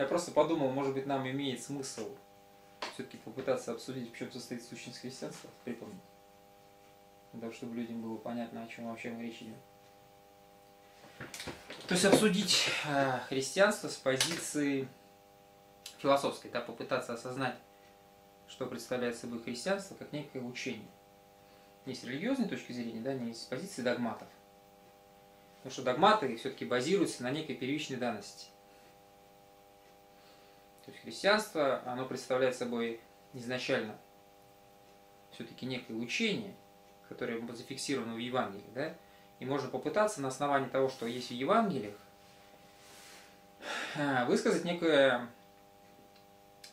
Я просто подумал, может быть, нам имеет смысл все-таки попытаться обсудить, в чем состоит сущность христианства, припомнить. Да, чтобы людям было понятно, о чем вообще мы речь идем. То есть обсудить э, христианство с позиции философской, да, попытаться осознать, что представляет собой христианство как некое учение. Не с религиозной точки зрения, да, не с позиции догматов. Потому что догматы все-таки базируются на некой первичной данности. То есть христианство, оно представляет собой изначально все-таки некое учение, которое зафиксировано в Евангелии, да, и можно попытаться на основании того, что есть в Евангелиях, э, высказать некую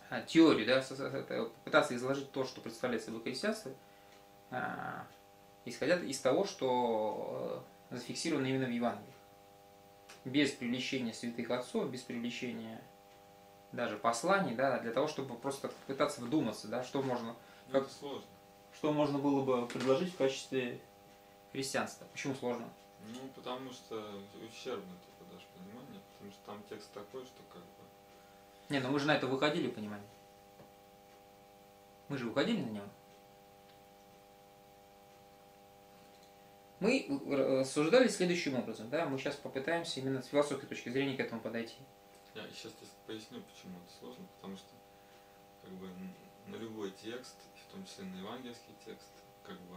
э, теорию, да, попытаться изложить то, что представляет собой христианство, э, исходя из того, что зафиксировано именно в Евангелиях. Без привлечения святых отцов, без привлечения даже посланий, да, для того, чтобы просто пытаться вдуматься, да, что можно, ну, как, сложно. что можно было бы предложить в качестве христианства. Почему сложно? Ну, потому что ущербно ты подашь понимание, потому что там текст такой, что как бы... Не, ну мы же на это выходили, понимание. Мы же выходили на него. Мы рассуждали следующим образом, да, мы сейчас попытаемся именно с философской точки зрения к этому подойти. Я сейчас поясню, почему это сложно, потому что как бы на любой текст, в том числе на евангельский текст, как бы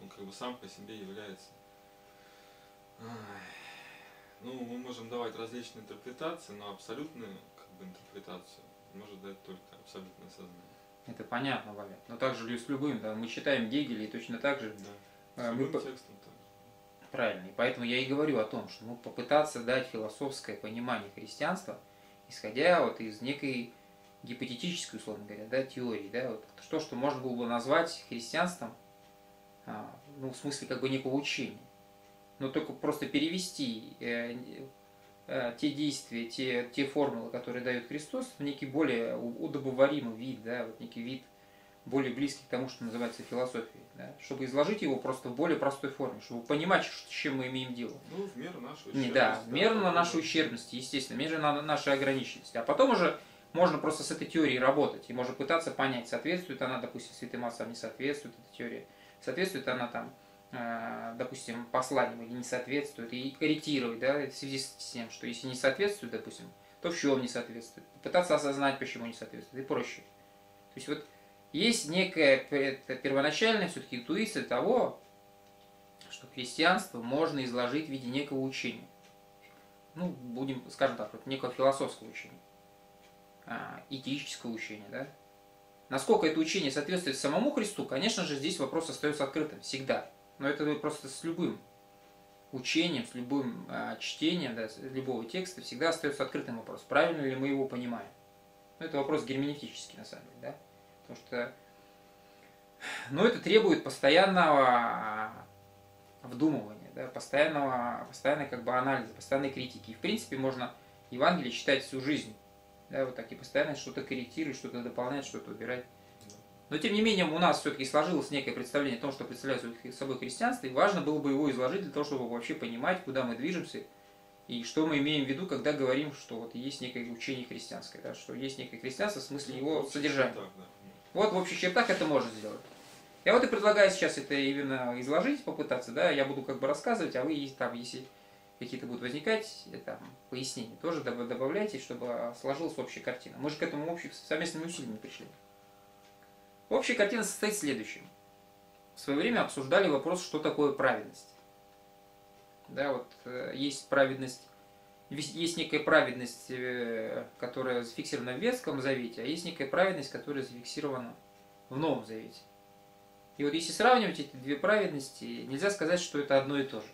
он как бы сам по себе является. Ну, мы можем давать различные интерпретации, но абсолютную как бы, интерпретацию может дать только абсолютное сознание. Это понятно, Валя. Но также с любым, да, мы читаем Гегеля и точно так же. Да. С мы любым текстом Правильно. Поэтому я и говорю о том, что ну, попытаться дать философское понимание христианства, исходя вот из некой гипотетической, условно говоря, да, теории, да, вот то, что можно было бы назвать христианством, а, ну, в смысле как бы некого учения. Но только просто перевести э, э, те действия, те, те формулы, которые дает Христос, в некий более удобоваримый вид, да, вот некий вид более близкий к тому, что называется философией, да, чтобы изложить его просто в более простой форме, чтобы понимать, с чем мы имеем дело. Ну, в меру нашей ущербности. Да, в меру на нашей ущербности, естественно, в меру на нашей ограниченности. А потом уже можно просто с этой теорией работать и можно пытаться понять, соответствует она, допустим, святым отцам, не соответствует эта теория, соответствует она там, э, допустим, посланиям или не соответствует, и корректировать, да, в связи с тем, что если не соответствует, допустим, то в чем не соответствует, пытаться осознать, почему не соответствует, и проще. То есть вот есть некая первоначальная все-таки интуиция того, что христианство можно изложить в виде некого учения. Ну, будем, скажем так, вот некого философского учения, а, этического учения, да? Насколько это учение соответствует самому Христу, конечно же, здесь вопрос остается открытым всегда. Но это просто с любым учением, с любым а, чтением да, любого текста всегда остается открытым вопрос, правильно ли мы его понимаем. Ну, это вопрос герменевтический, на самом деле, да? Потому что ну, это требует постоянного вдумывания, да, постоянного, постоянной как бы анализа, постоянной критики. И в принципе можно Евангелие читать всю жизнь. Да, вот так и постоянно что-то корректировать, что-то дополнять, что-то убирать. Но тем не менее у нас все-таки сложилось некое представление о том, что представляет собой христианство, и важно было бы его изложить для того, чтобы вообще понимать, куда мы движемся, и что мы имеем в виду, когда говорим, что вот есть некое учение христианское, да, что есть некое христианство в смысле ну, его содержания. Так, да. Вот в общих чертах это можно сделать. Я вот и предлагаю сейчас это именно изложить, попытаться, да, я буду как бы рассказывать, а вы там, если какие-то будут возникать э, там, пояснения, тоже добавляйте, чтобы сложилась общая картина. Мы же к этому общим, совместными усилиями пришли. Общая картина состоит в следующем. В свое время обсуждали вопрос, что такое праведность. Да, вот э, есть праведность есть некая праведность, э, которая зафиксирована в Ветском Завете, а есть некая праведность, которая зафиксирована в Новом Завете. И вот если сравнивать эти две праведности, нельзя сказать, что это одно и то же.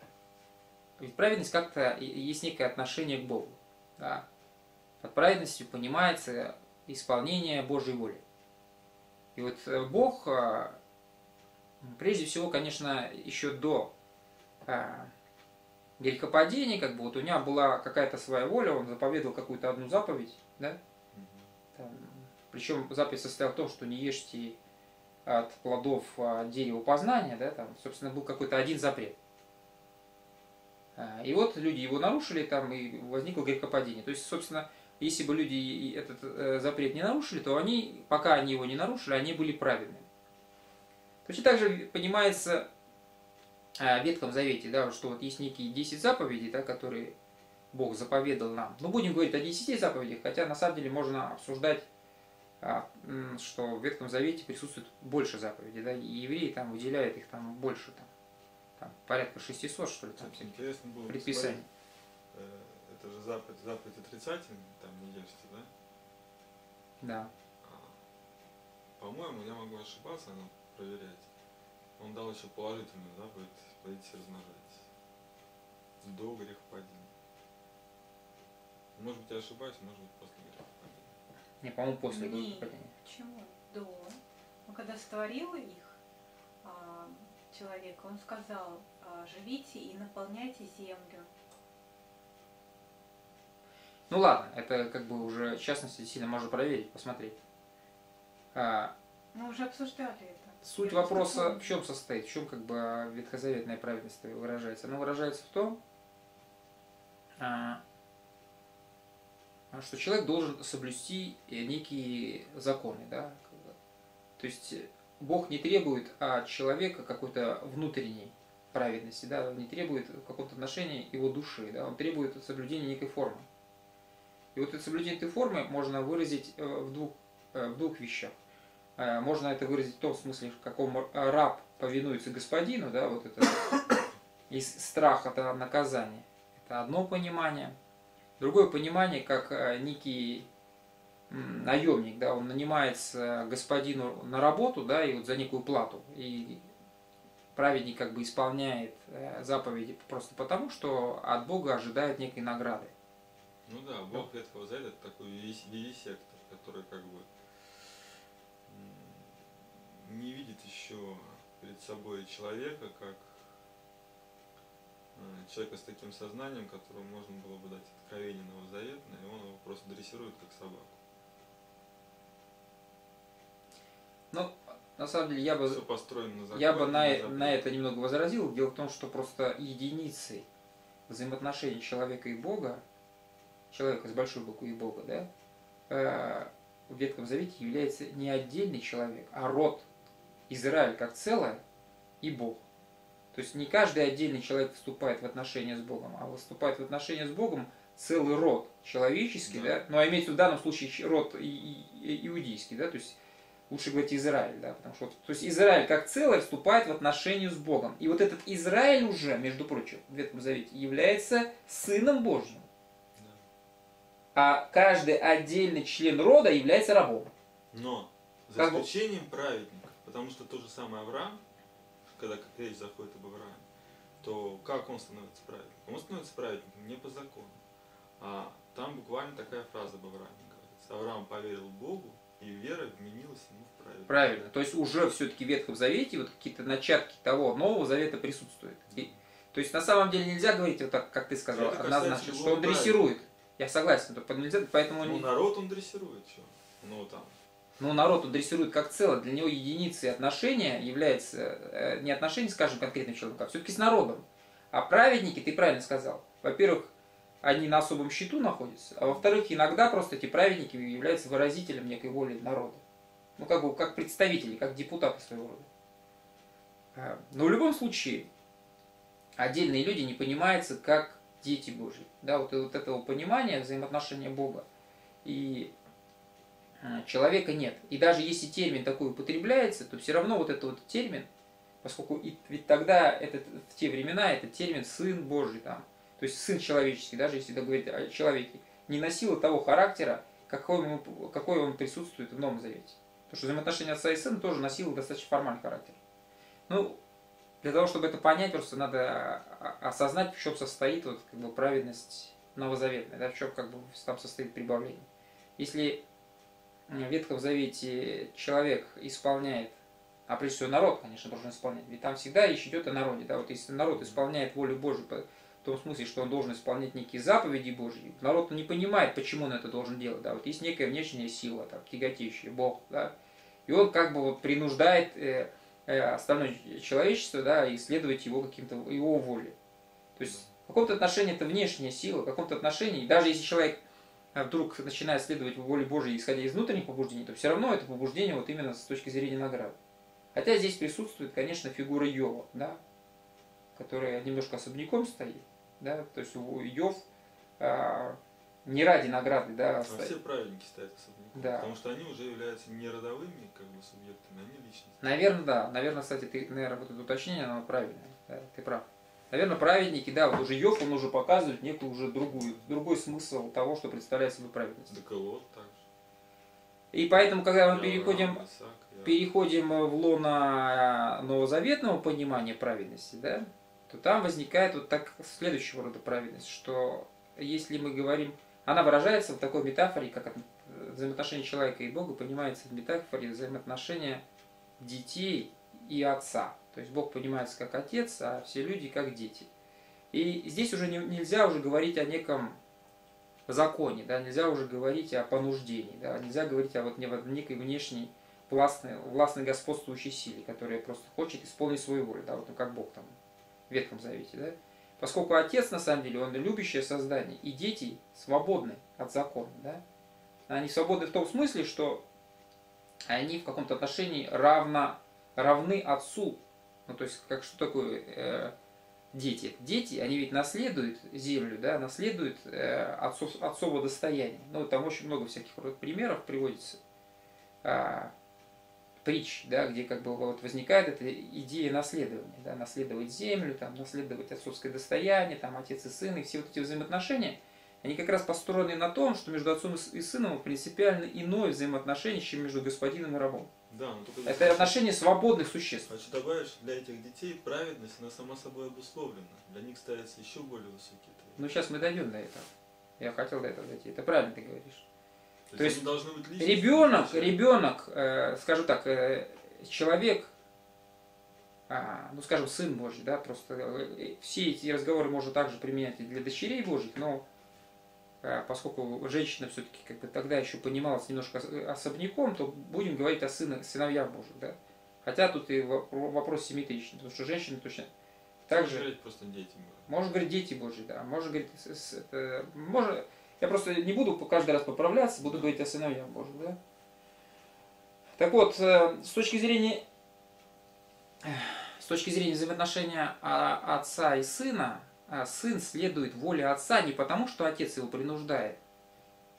Ведь праведность как-то есть некое отношение к Богу. Да? Под праведностью понимается исполнение Божьей воли. И вот э, Бог, э, прежде всего, конечно, еще до грехопадении, как бы вот у него была какая-то своя воля, он заповедовал какую-то одну заповедь, да? Там, причем заповедь состояла в том, что не ешьте от плодов а, дерева познания, да, там, собственно, был какой-то один запрет. А, и вот люди его нарушили, там и возникло грехопадение. То есть, собственно, если бы люди этот э, запрет не нарушили, то они, пока они его не нарушили, они были праведны. Точно так же понимается в Ветхом Завете, да, что вот есть некие 10 заповедей, да, которые Бог заповедал нам. Ну, будем говорить о 10 заповедях, хотя на самом деле можно обсуждать, а, что в Ветхом Завете присутствует больше заповедей, да, и евреи там выделяют их там больше, там, там порядка 600, что ли, там, Интересно было предписаний. Э, это же заповедь, заповедь отрицательная, там не ешьте, да? Да. А, по-моему, я могу ошибаться, но проверять. Он дал еще положительную заповедь, плодитесь и размножайтесь. До грехопадения. Может быть, я ошибаюсь, может быть, после грехопадения. Не, по-моему, после Не, грехопадения. Почему? До. Он когда створил их, а, человека, он сказал, а, живите и наполняйте землю. Ну ладно, это как бы уже в частности сильно можно проверить, посмотреть. А, Мы уже обсуждали это. Суть вопроса в чем состоит, в чем как бы ветхозаветная праведность выражается? Она выражается в том, а, что человек должен соблюсти некие законы, да, то есть Бог не требует от человека какой-то внутренней праведности, да, не требует в каком-то отношении его души, да, он требует соблюдения некой формы. И вот это соблюдение этой формы можно выразить э, в двух, э, в двух вещах. Э, Можно это выразить в том смысле, в каком раб повинуется господину, да, вот это из страха это наказание. Это одно понимание. Другое понимание, как некий наемник, да, он нанимается господину на работу, да, и вот за некую плату. И праведник как бы исполняет заповеди просто потому, что от Бога ожидает некой награды. Ну да, Бог Ветхого Завета такой вивисектор, который как бы не видит еще перед собой человека как человека с таким сознанием, которому можно было бы дать откровение новозаветное, и он его просто дрессирует как собаку. Ну, на самом деле, я бы, Все построено на законе, я бы на, на, на это немного возразил. Дело в том, что просто единицей взаимоотношений человека и Бога, человека с большой буквы и Бога, да, э, в Ветхом Завете является не отдельный человек, а род Израиль как целое и Бог. То есть не каждый отдельный человек вступает в отношения с Богом, а выступает в отношения с Богом целый род человеческий, да, да? ну а имеется в данном случае род иудейский, да, то есть лучше говорить Израиль, да, потому что то есть Израиль как целое вступает в отношения с Богом. И вот этот Израиль уже, между прочим, в Ветхом Завете является сыном Божьим. А каждый отдельный член рода является рабом. Но за как исключением бы... праведников, потому что то же самое Авраам, когда речь заходит об Аврааме, то как он становится праведником? Он становится праведником не по закону. А там буквально такая фраза об Аврааме говорится. Авраам поверил Богу, и вера вменилась ему в праведность. Правильно. То есть уже все-таки в Ветхом Завете вот какие-то начатки того Нового Завета присутствуют. И, то есть на самом деле нельзя говорить вот так, как ты сказал, Это однозначно, что он дрессирует. Я согласен, нельзя, поэтому... Ну, народ он дрессирует, что? Ну, там. Ну, народ он дрессирует как целое. Для него единицей отношения является э, не отношение, скажем, конкретным человеком, а все-таки с народом. А праведники, ты правильно сказал, во-первых, они на особом счету находятся, а во-вторых, иногда просто эти праведники являются выразителем некой воли народа. Ну, как бы, как представители, как депутаты своего рода. А, но в любом случае, отдельные люди не понимаются как дети Божьи. Да, вот, вот этого понимания взаимоотношения Бога и человека нет. И даже если термин такой употребляется, то все равно вот этот вот термин, поскольку и, ведь тогда этот, в те времена этот термин «сын Божий» там, то есть сын человеческий, даже если говорить о человеке, не носил того характера, какой, ему, какой он присутствует в Новом Завете. Потому что взаимоотношения отца и сына тоже носило достаточно формальный характер. Ну, для того, чтобы это понять, просто надо осознать, в чем состоит вот, как бы, праведность новозаветная, да, в чем как бы, там состоит прибавление. Если в Ветхом Завете человек исполняет, а прежде всего народ, конечно, должен исполнять, ведь там всегда речь идет о народе, да, вот если народ исполняет волю Божию в том смысле, что он должен исполнять некие заповеди Божьи. Народ не понимает, почему он это должен делать. Да? Вот есть некая внешняя сила, там, тяготеющая, Бог. Да? И он как бы вот принуждает э, э, остальное человечество да, исследовать его каким-то его воле. То есть В каком-то отношении это внешняя сила, в каком-то отношении, даже если человек вдруг начинает следовать воле Божьей, исходя из внутренних побуждений, то все равно это побуждение вот именно с точки зрения награды. Хотя здесь присутствует, конечно, фигура Йова, да, которая немножко особняком стоит. Да, то есть Йов а, не ради награды, да, а все праведники стоят особняком. Да. Потому что они уже являются не родовыми как бы, субъектами, они личности. Наверное, да. Наверное, кстати, ты, наверное, вот это уточнение, оно правильное. Да, ты прав. Наверное, праведники, да, вот уже Йов, он уже показывает некую уже другую, другой смысл того, что представляет собой праведность. Да, Колот также. И поэтому, когда мы переходим, переходим в лоно новозаветного понимания праведности, да, то там возникает вот так следующего рода праведность, что если мы говорим, она выражается в такой метафоре, как взаимоотношения человека и Бога, понимается в метафоре взаимоотношения детей и отца. То есть Бог понимается как отец, а все люди как дети. И здесь уже не, нельзя уже говорить о неком законе, да, нельзя уже говорить о понуждении, да, нельзя говорить о вот некой внешней властной, властной господствующей силе, которая просто хочет исполнить свою волю, да, вот ну, как Бог там в Ветхом Завете, да. Поскольку Отец, на самом деле, Он любящее создание, и дети свободны от закона, да. Они свободны в том смысле, что они в каком-то отношении равно, равны Отцу. Ну, то есть, как что такое э, дети? Дети, они ведь наследуют землю, да, наследуют э, отцов, отцово достояние. Ну, там очень много всяких примеров приводится. А, притч, да, где как бы вот возникает эта идея наследования, да, наследовать землю, там, наследовать отцовское достояние, там, отец и сын, и все вот эти взаимоотношения, они как раз построены на том, что между отцом и сыном принципиально иное взаимоотношение, чем между господином и рабом. Да, но только Это отношение свободных существ. Добавить, что для этих детей праведность, она сама собой обусловлена. Для них ставятся еще более высокие требования. Ну, сейчас мы дойдем до этого. Я хотел до этого дойти. Это правильно ты говоришь. То, То есть, должны быть ребенок, ребенок, э, скажу так, э, человек, а, ну скажем, сын Божий, да, просто э, все эти разговоры можно также применять и для дочерей Божьих, но поскольку женщина все-таки как бы тогда еще понималась немножко особняком, то будем говорить о сынах, сыновьях Божьих, да. Хотя тут и вопрос симметричный, потому что женщины точно так же... говорить просто дети Божьи. Можно говорить дети Божьи, да. Можно говорить, это, можно, я просто не буду каждый раз поправляться, буду говорить о сыновьях Божьих. Да? Так вот, э, с точки зрения, с точки зрения взаимоотношения отца и сына, э, сын следует воле отца не потому, что отец его принуждает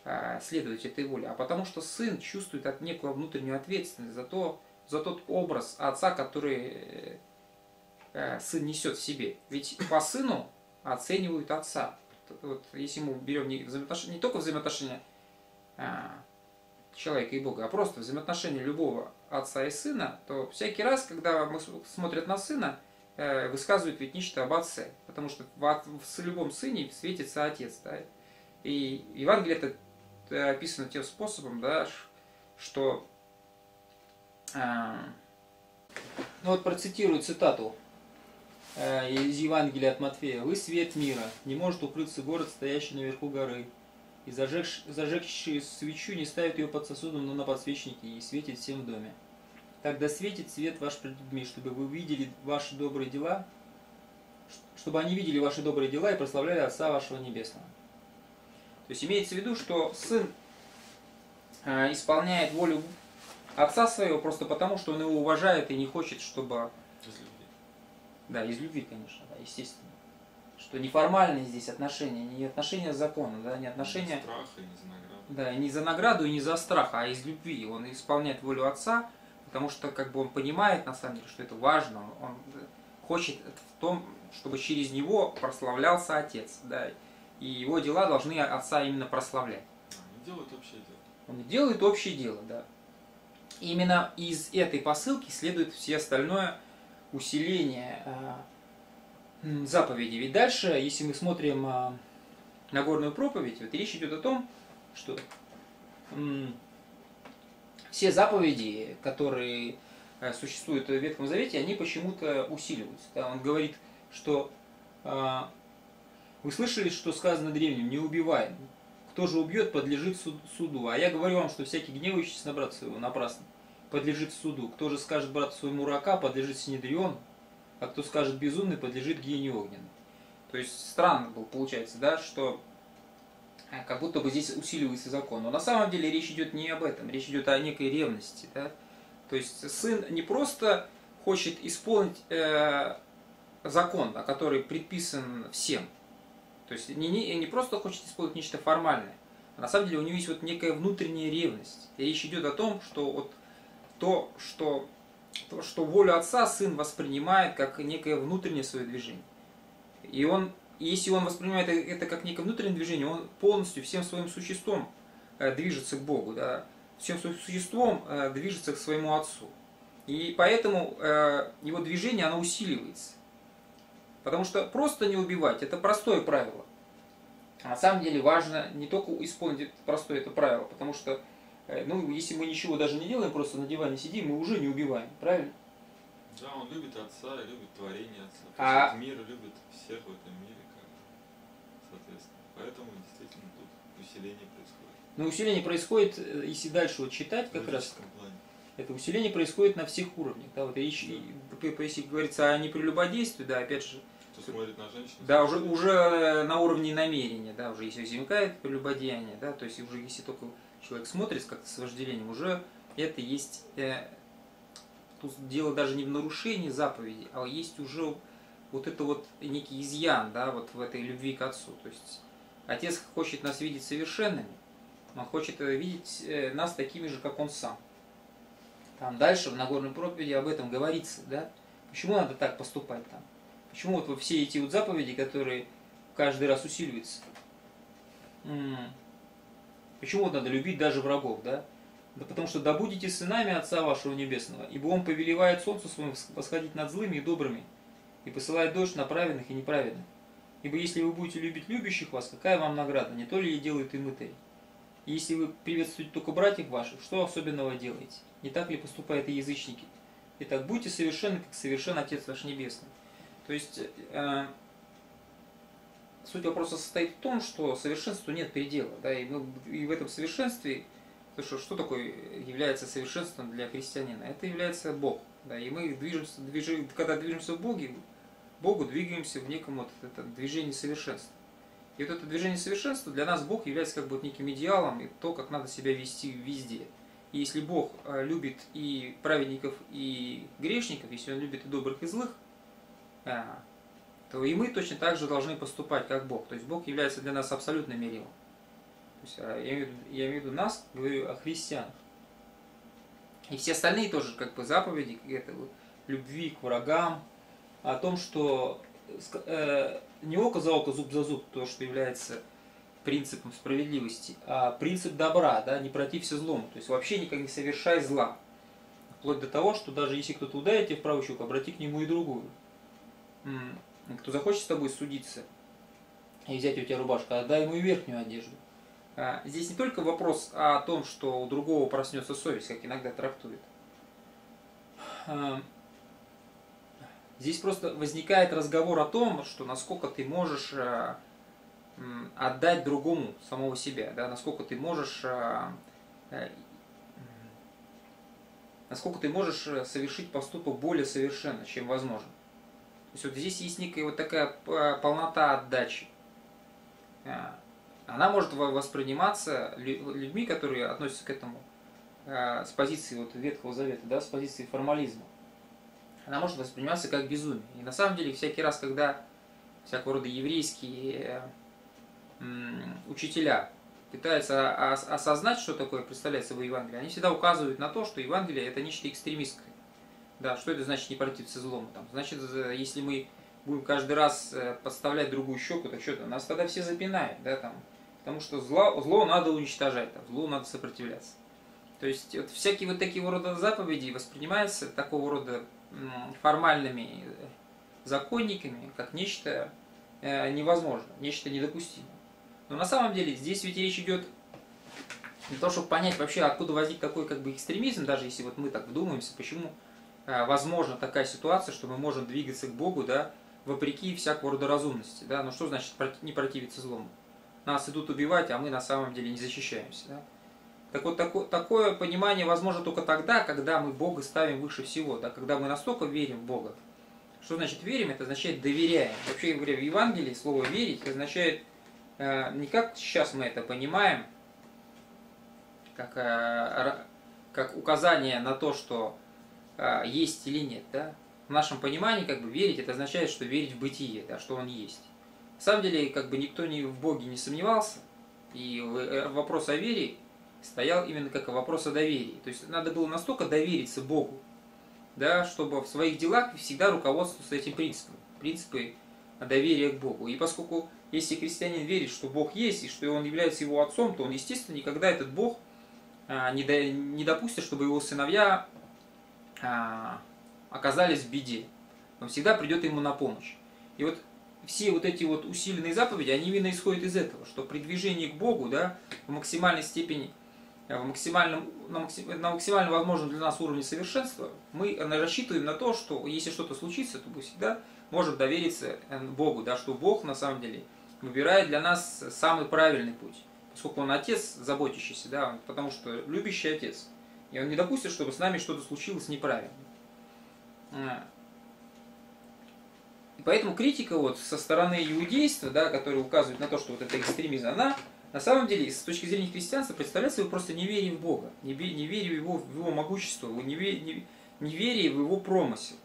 э, следовать этой воле, а потому что сын чувствует от некую внутреннюю ответственность за, то, за тот образ отца, который сын несет в себе. Ведь по сыну оценивают отца вот, если мы берем не, взаимоотношения, не только взаимоотношения а, человека и Бога, а просто взаимоотношения любого отца и сына, то всякий раз, когда мы смотрят на сына, э, высказывают ведь нечто об отце, потому что в, любом сыне светится отец. Да? И Евангелие это э, описано тем способом, да, что а, ну вот процитирую цитату Э, из Евангелия от Матфея. «Вы свет мира, не может укрыться город, стоящий наверху горы, и зажегший, зажегший свечу не ставит ее под сосудом, но на подсвечнике, и светит всем в доме. Тогда светит свет ваш пред людьми, чтобы вы видели ваши добрые дела, чтобы они видели ваши добрые дела и прославляли Отца вашего Небесного». То есть имеется в виду, что Сын э, исполняет волю Отца своего просто потому, что он его уважает и не хочет, чтобы да, из любви, конечно, да, естественно. Что неформальные здесь отношения, не отношения закона, да, не отношения... Не страха, не за награду. Да, не за награду и не за страх, а из любви. Он исполняет волю отца, потому что как бы он понимает, на самом деле, что это важно. Он хочет в том, чтобы через него прославлялся отец, да, и его дела должны отца именно прославлять. Он делает общее дело. Он делает общее дело, да. И именно из этой посылки следует все остальное усиление э, заповеди. Ведь дальше, если мы смотрим э, Нагорную проповедь, вот речь идет о том, что все заповеди, которые э, существуют в Ветхом Завете, они почему-то усиливаются. Он говорит, что вы слышали, что сказано древним, не убивай. Кто же убьет, подлежит суду. А я говорю вам, что всякий гневающийся на брата своего напрасно подлежит суду. Кто же скажет брату своему рака, подлежит Синедриону, а кто скажет безумный, подлежит гиене огненной. То есть странно было, получается, да, что как будто бы здесь усиливается закон. Но на самом деле речь идет не об этом, речь идет о некой ревности. Да? То есть сын не просто хочет исполнить э, закон, да, который предписан всем. То есть не, не, не просто хочет исполнить нечто формальное, а на самом деле у него есть вот некая внутренняя ревность. И речь идет о том, что вот то, что, то, что волю отца сын воспринимает как некое внутреннее свое движение. И он, если он воспринимает это как некое внутреннее движение, он полностью всем своим существом э, движется к Богу, да, всем своим существом э, движется к своему отцу. И поэтому э, его движение, оно усиливается. Потому что просто не убивать – это простое правило. А на самом деле важно не только исполнить простое это правило, потому что Э, ну, если мы ничего даже не делаем, просто на диване сидим, мы уже не убиваем, правильно? Да, он любит отца, любит творение отца. А... Мир любит всех в этом мире. Поэтому действительно тут усиление происходит. Но усиление происходит, э, если дальше вот читать, как раз плане. это усиление происходит на всех уровнях. Да, вот речь, да. если говорится о непрелюбодействии, да, опять же, кто смотрит на женщину. Да, уже, уже на уровне намерения, да, уже если возникает прелюбодеяние, да, то есть уже если только человек смотрит как-то с вожделением, уже это есть, э, тут дело даже не в нарушении заповеди, а есть уже вот это вот некий изъян, да, вот в этой любви к отцу. То есть отец хочет нас видеть совершенными, он хочет э, видеть э, нас такими же, как он сам. Там дальше в Нагорной проповеди об этом говорится, да? Почему надо так поступать там? Почему вот все эти вот заповеди, которые каждый раз усиливаются? Почему вот надо любить даже врагов, да? Да потому что да будете сынами Отца вашего Небесного, ибо Он повелевает солнцу своему восходить над злыми и добрыми, и посылает дождь на праведных и неправедных. Ибо если вы будете любить любящих вас, какая вам награда? Не то ли и делают и? И если вы приветствуете только братьев ваших, что особенного делаете? Не так ли поступают и язычники? Итак, будьте совершенны, как совершен Отец ваш Небесный. То есть, э, суть вопроса состоит в том, что совершенству нет предела. Да, и, мы, и в этом совершенстве, то что, что такое является совершенством для христианина? Это является Бог. Да, и мы движемся, движем, когда движемся в Боге, Богу двигаемся в неком вот это движении совершенства. И вот это движение совершенства для нас Бог является как бы вот неким идеалом и то, как надо себя вести везде. И если Бог э, любит и праведников, и грешников, если Он любит и добрых, и злых, э, то и мы точно так же должны поступать, как Бог. То есть Бог является для нас абсолютным мерилом. То есть, а, я, имею я имею в виду нас, говорю о христианах. И все остальные тоже как бы заповеди, это любви к врагам, о том, что э, не око за око, зуб за зуб, то, что является принципом справедливости, а принцип добра, да, не протився злому. То есть вообще никак не совершай зла. Вплоть до того, что даже если кто-то ударит тебя в правую щеку, обрати к нему и другую кто захочет с тобой судиться и взять у тебя рубашку, отдай ему и верхнюю одежду. А, здесь не только вопрос о том, что у другого проснется совесть, как иногда трактует. Здесь просто возникает разговор о том, что насколько ты можешь а, отдать другому самого себя, да, насколько ты можешь э, насколько ты можешь э, совершить поступок более совершенно, чем возможно есть вот здесь есть некая вот такая полнота отдачи. Она может восприниматься людьми, которые относятся к этому с позиции вот Ветхого Завета, да, с позиции формализма. Она может восприниматься как безумие. И на самом деле всякий раз, когда всякого рода еврейские учителя пытаются осознать, что такое представляет собой Евангелие, они всегда указывают на то, что Евангелие это нечто экстремистское. Да, что это значит не противиться злому? Там, значит, если мы будем каждый раз э, подставлять другую щеку, так что-то нас тогда все запинают, да, там, потому что зло, зло надо уничтожать, там, злу надо сопротивляться. То есть вот всякие вот такие рода заповеди воспринимаются такого рода формальными э, законниками, как нечто э, невозможно, нечто недопустимое. Но на самом деле здесь ведь речь идет для того, чтобы понять вообще, откуда возник такой как бы экстремизм, даже если вот мы так вдумаемся, почему Э, возможна такая ситуация, что мы можем двигаться к Богу, да, вопреки всякого рода разумности, да, но что значит не противиться злому? Нас идут убивать, а мы на самом деле не защищаемся, да. Так вот, такое, такое понимание возможно только тогда, когда мы Бога ставим выше всего, да, когда мы настолько верим в Бога, Что значит верим? Это означает доверяем. Вообще говоря, в Евангелии слово верить означает э, не как сейчас мы это понимаем, как, э, как указание на то, что э, есть или нет. Да? В нашем понимании как бы верить это означает, что верить в бытие, да, что он есть. На самом деле, как бы никто ни в Боге не сомневался, и э, вопрос о вере стоял именно как вопрос о доверии. То есть надо было настолько довериться Богу, да, чтобы в своих делах всегда руководствоваться этим принципом, принципы доверия к Богу. И поскольку если христианин верит, что Бог есть и что он является его отцом, то он, естественно, никогда этот Бог а, не, до, не допустит, чтобы его сыновья а, оказались в беде. Он всегда придет ему на помощь. И вот все вот эти вот усиленные заповеди, они именно исходят из этого, что при движении к Богу, да, в максимальной степени, в максимальном, на, максим, на максимально возможном для нас уровне совершенства, мы рассчитываем на то, что если что-то случится, то мы всегда можем довериться э, Богу, да, что Бог на самом деле выбирает для нас самый правильный путь, поскольку Он Отец, заботящийся, да, потому что любящий Отец, и Он не допустит, чтобы с нами что-то случилось неправильно. А. И поэтому критика вот со стороны иудейства, да, которая указывает на то, что вот это экстремизм, она на самом деле с точки зрения христианства представляет собой просто неверие в Бога, неверие в его, в его могущество, неверие, неверие в его промысел.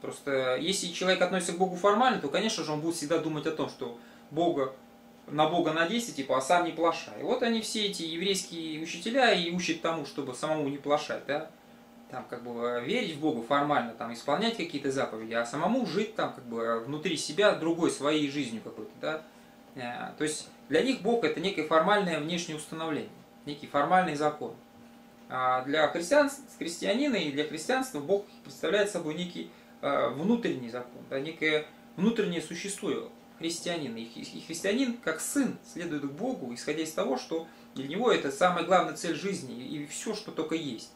Просто если человек относится к Богу формально, то, конечно же, он будет всегда думать о том, что Бога на Бога надейся, типа, а сам не плашай. Вот они все эти еврейские учителя и учат тому, чтобы самому не плашать, да там как бы верить в Бога формально, там исполнять какие-то заповеди, а самому жить там как бы внутри себя другой своей жизнью какой-то, да. Э, то есть для них Бог это некое формальное внешнее установление, некий формальный закон. А для христиан, христианина и для христианства Бог представляет собой некий э, внутренний закон, да, некое внутреннее существо христианина. И христианин, как сын, следует к Богу, исходя из того, что для него это самая главная цель жизни и все, что только есть.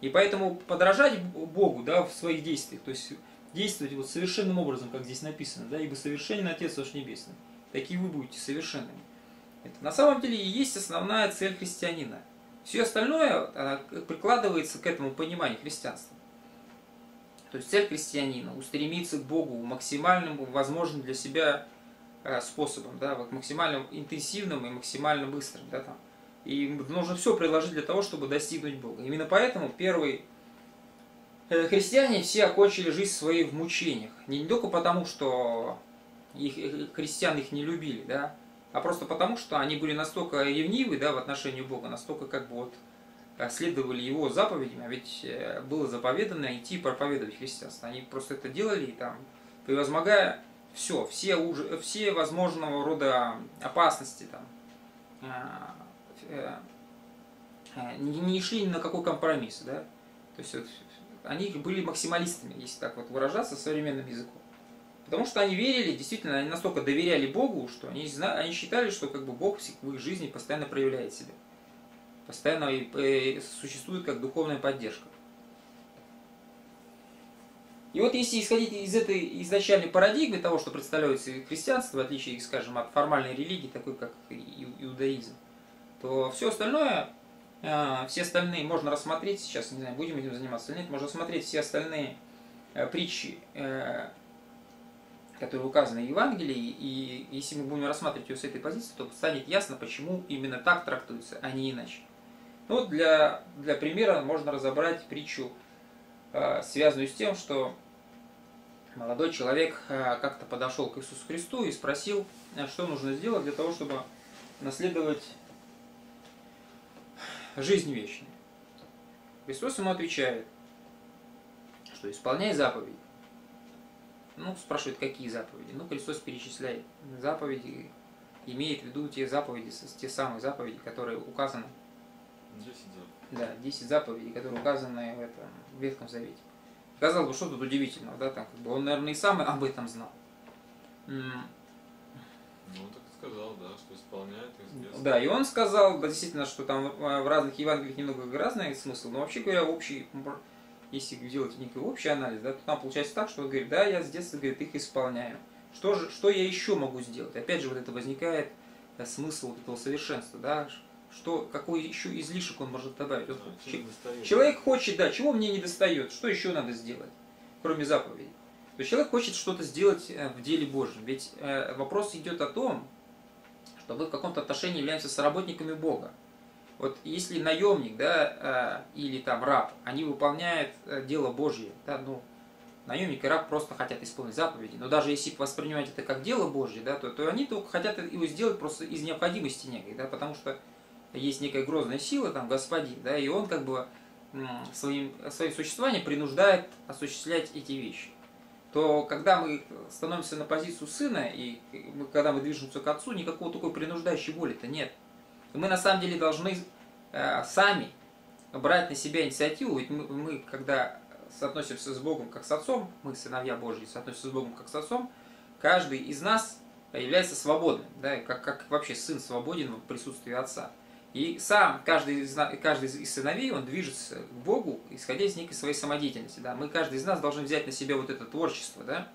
И поэтому подражать Богу да, в своих действиях, то есть действовать вот совершенным образом, как здесь написано, да, ибо совершенен Отец ваш Небесный. Такие вы будете совершенными. Это на самом деле и есть основная цель христианина. Все остальное прикладывается к этому пониманию христианства. То есть цель христианина – устремиться к Богу максимальным возможным для себя э, способом, да, вот максимально интенсивным и максимально быстрым. Да, там. И нужно все приложить для того, чтобы достигнуть Бога. Именно поэтому первые э, христиане все окончили жизнь своей в мучениях. Не только потому, что их, э, христиан их не любили, да, а просто потому, что они были настолько ревнивы да, в отношении Бога, настолько как бы вот э, следовали его заповедям, а ведь было заповедано идти проповедовать христианство. Они просто это делали, и там, превозмогая все, все, уже, все возможного рода опасности, там, Э, э, не шли ни на какой компромисс, да, то есть вот, они были максималистами, если так вот выражаться современным языком. Потому что они верили, действительно, они настолько доверяли Богу, что они, они считали, что как бы Бог в их жизни постоянно проявляет себя. Постоянно э, существует как духовная поддержка. И вот если исходить из этой изначальной парадигмы того, что представляется христианство, в отличие, скажем, от формальной религии, такой как иудаизм, то все остальное, э, все остальные можно рассмотреть, сейчас, не знаю, будем этим заниматься или нет, можно рассмотреть все остальные э, притчи, которые указаны в Евангелии, и если мы будем рассматривать ее с этой позиции, то станет ясно, почему именно так трактуется, а не иначе. Ну вот для, для примера можно разобрать притчу, связанную с тем, что молодой человек как-то подошел к Иисусу Христу и спросил, что нужно сделать для того, чтобы наследовать жизнь вечная. Христос ему отвечает, что исполняй заповеди. Ну, спрашивает, какие заповеди. Ну, Христос перечисляет заповеди, имеет в виду те заповеди, те самые заповеди, которые указаны. 10 заповедей. Да, 10 заповедей, которые указаны в этом в Ветхом Завете. Казалось бы, что тут удивительного, да, там, как бы он, наверное, и сам об этом знал. Ну, так сказал, да, что исполняет из Да, и он сказал, да, действительно, что там в разных Евангелиях немного разный смысл, но вообще говоря, общий, если делать некий общий анализ, да, то там получается так, что он говорит, да, я с детства, говорит, их исполняю. Что, же, что я еще могу сделать? Опять же, вот это возникает да, смысл вот этого совершенства, да, что, какой еще излишек он может добавить. Вот, да, человек хочет, да, чего мне не достает, что еще надо сделать, кроме заповедей. То То есть человек хочет что-то сделать э, в деле Божьем. Ведь э, вопрос идет о том, что мы в каком-то отношении являемся соработниками Бога. Вот если наемник, да, э, или там раб, они выполняют дело Божье, да, ну, наемник и раб просто хотят исполнить заповеди. Но даже если воспринимать это как дело Божье, да, то, то они только хотят его сделать просто из необходимости некой, да, потому что есть некая грозная сила, там, господин, да, и он как бы своим, своим существованием принуждает осуществлять эти вещи то когда мы становимся на позицию сына, и когда мы движемся к отцу, никакого такой принуждающей воли-то нет. И мы на самом деле должны э, сами брать на себя инициативу, ведь мы, мы, когда соотносимся с Богом как с отцом, мы, сыновья Божьи, соотносимся с Богом как с отцом, каждый из нас является свободным, да, как, как вообще сын свободен в присутствии отца. И сам каждый из, каждый из сыновей, он движется к Богу, исходя из некой своей самодеятельности. Да? Мы, каждый из нас, должны взять на себя вот это творчество. Да?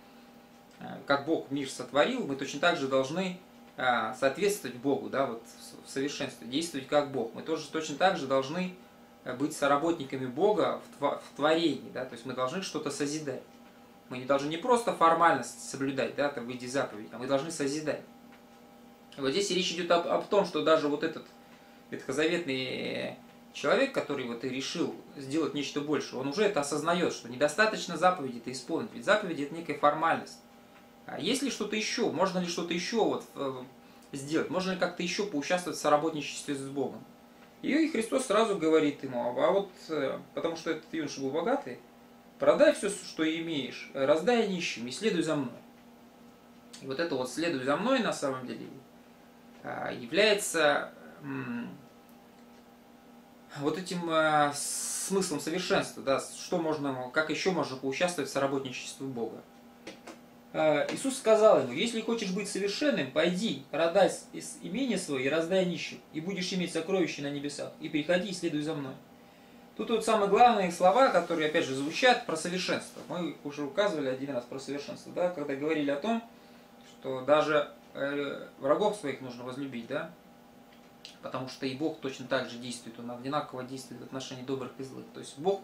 Э, как Бог мир сотворил, мы точно так же должны соответствовать Богу да, вот в совершенстве, действовать как Бог. Мы тоже точно так же должны э, быть соработниками Бога в творении. Да? То есть мы должны что-то созидать. Мы не должны не просто формальность соблюдать, да, там, в виде заповедей, а мы должны созидать. И вот здесь речь идет об, об том, что даже вот этот ветхозаветный человек, который вот и решил сделать нечто большее, он уже это осознает, что недостаточно заповеди это исполнить, ведь заповеди это некая формальность. А есть ли что-то еще, можно ли что-то еще вот э, сделать, можно ли как-то еще поучаствовать в соработничестве с Богом? И Христос сразу говорит ему, а вот, э, потому что этот юноша был богатый, продай все, что имеешь, раздай нищим и следуй за мной. И вот это вот следуй за мной на самом деле а, является вот этим э, смыслом совершенства, да, что можно, как еще можно поучаствовать в соработничестве Бога. Э, Иисус сказал ему, если хочешь быть совершенным, пойди, продай имение свое и раздай нищим, и будешь иметь сокровища на небесах, и приходи и следуй за мной. Тут вот самые главные слова, которые, опять же, звучат про совершенство. Мы уже указывали один раз про совершенство, да, когда говорили о том, что даже э, врагов своих нужно возлюбить, да, потому что и Бог точно так же действует, Он одинаково действует в отношении добрых и злых. То есть Бог,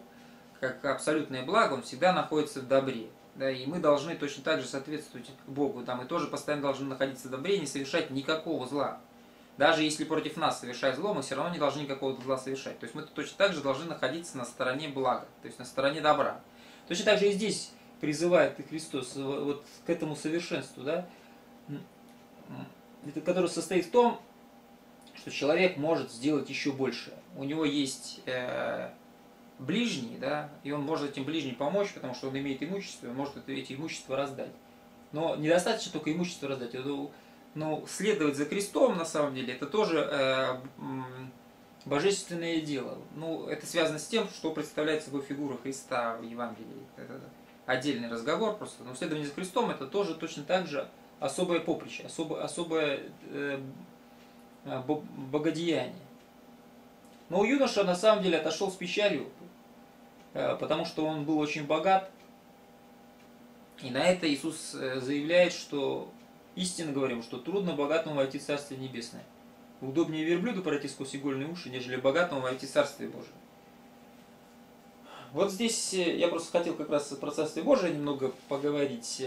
как абсолютное благо, Он всегда находится в добре. Да, и мы должны точно так же соответствовать Богу. Да, мы тоже постоянно должны находиться добре и не совершать никакого зла. Даже если против нас совершает зло, мы все равно не должны никакого зла совершать. То есть мы точно так же должны находиться на стороне блага, то есть на стороне добра. Точно так же и здесь призывает и Христос вот к этому совершенству, да, которое состоит в том, что человек может сделать еще больше. У него есть э, ближний, да, и он может этим ближним помочь, потому что он имеет имущество, он может эти имущества раздать. Но недостаточно только имущество раздать. Ну, следовать за крестом, на самом деле, это тоже э, божественное дело. Ну, это связано с тем, что представляет собой фигура Христа в Евангелии. Это отдельный разговор просто. Но следование за крестом это тоже точно так же особое поприще, особое, особое э, Э, богодеяние. Но юноша на самом деле отошел с печалью, потому что он был очень богат. И на это Иисус э, заявляет, что истинно говорим, что трудно богатому войти в Царствие Небесное. Удобнее верблюду пройти сквозь игольные уши, нежели богатому войти в Царствие Божие. Вот здесь я просто хотел как раз про Царствие Божие немного поговорить.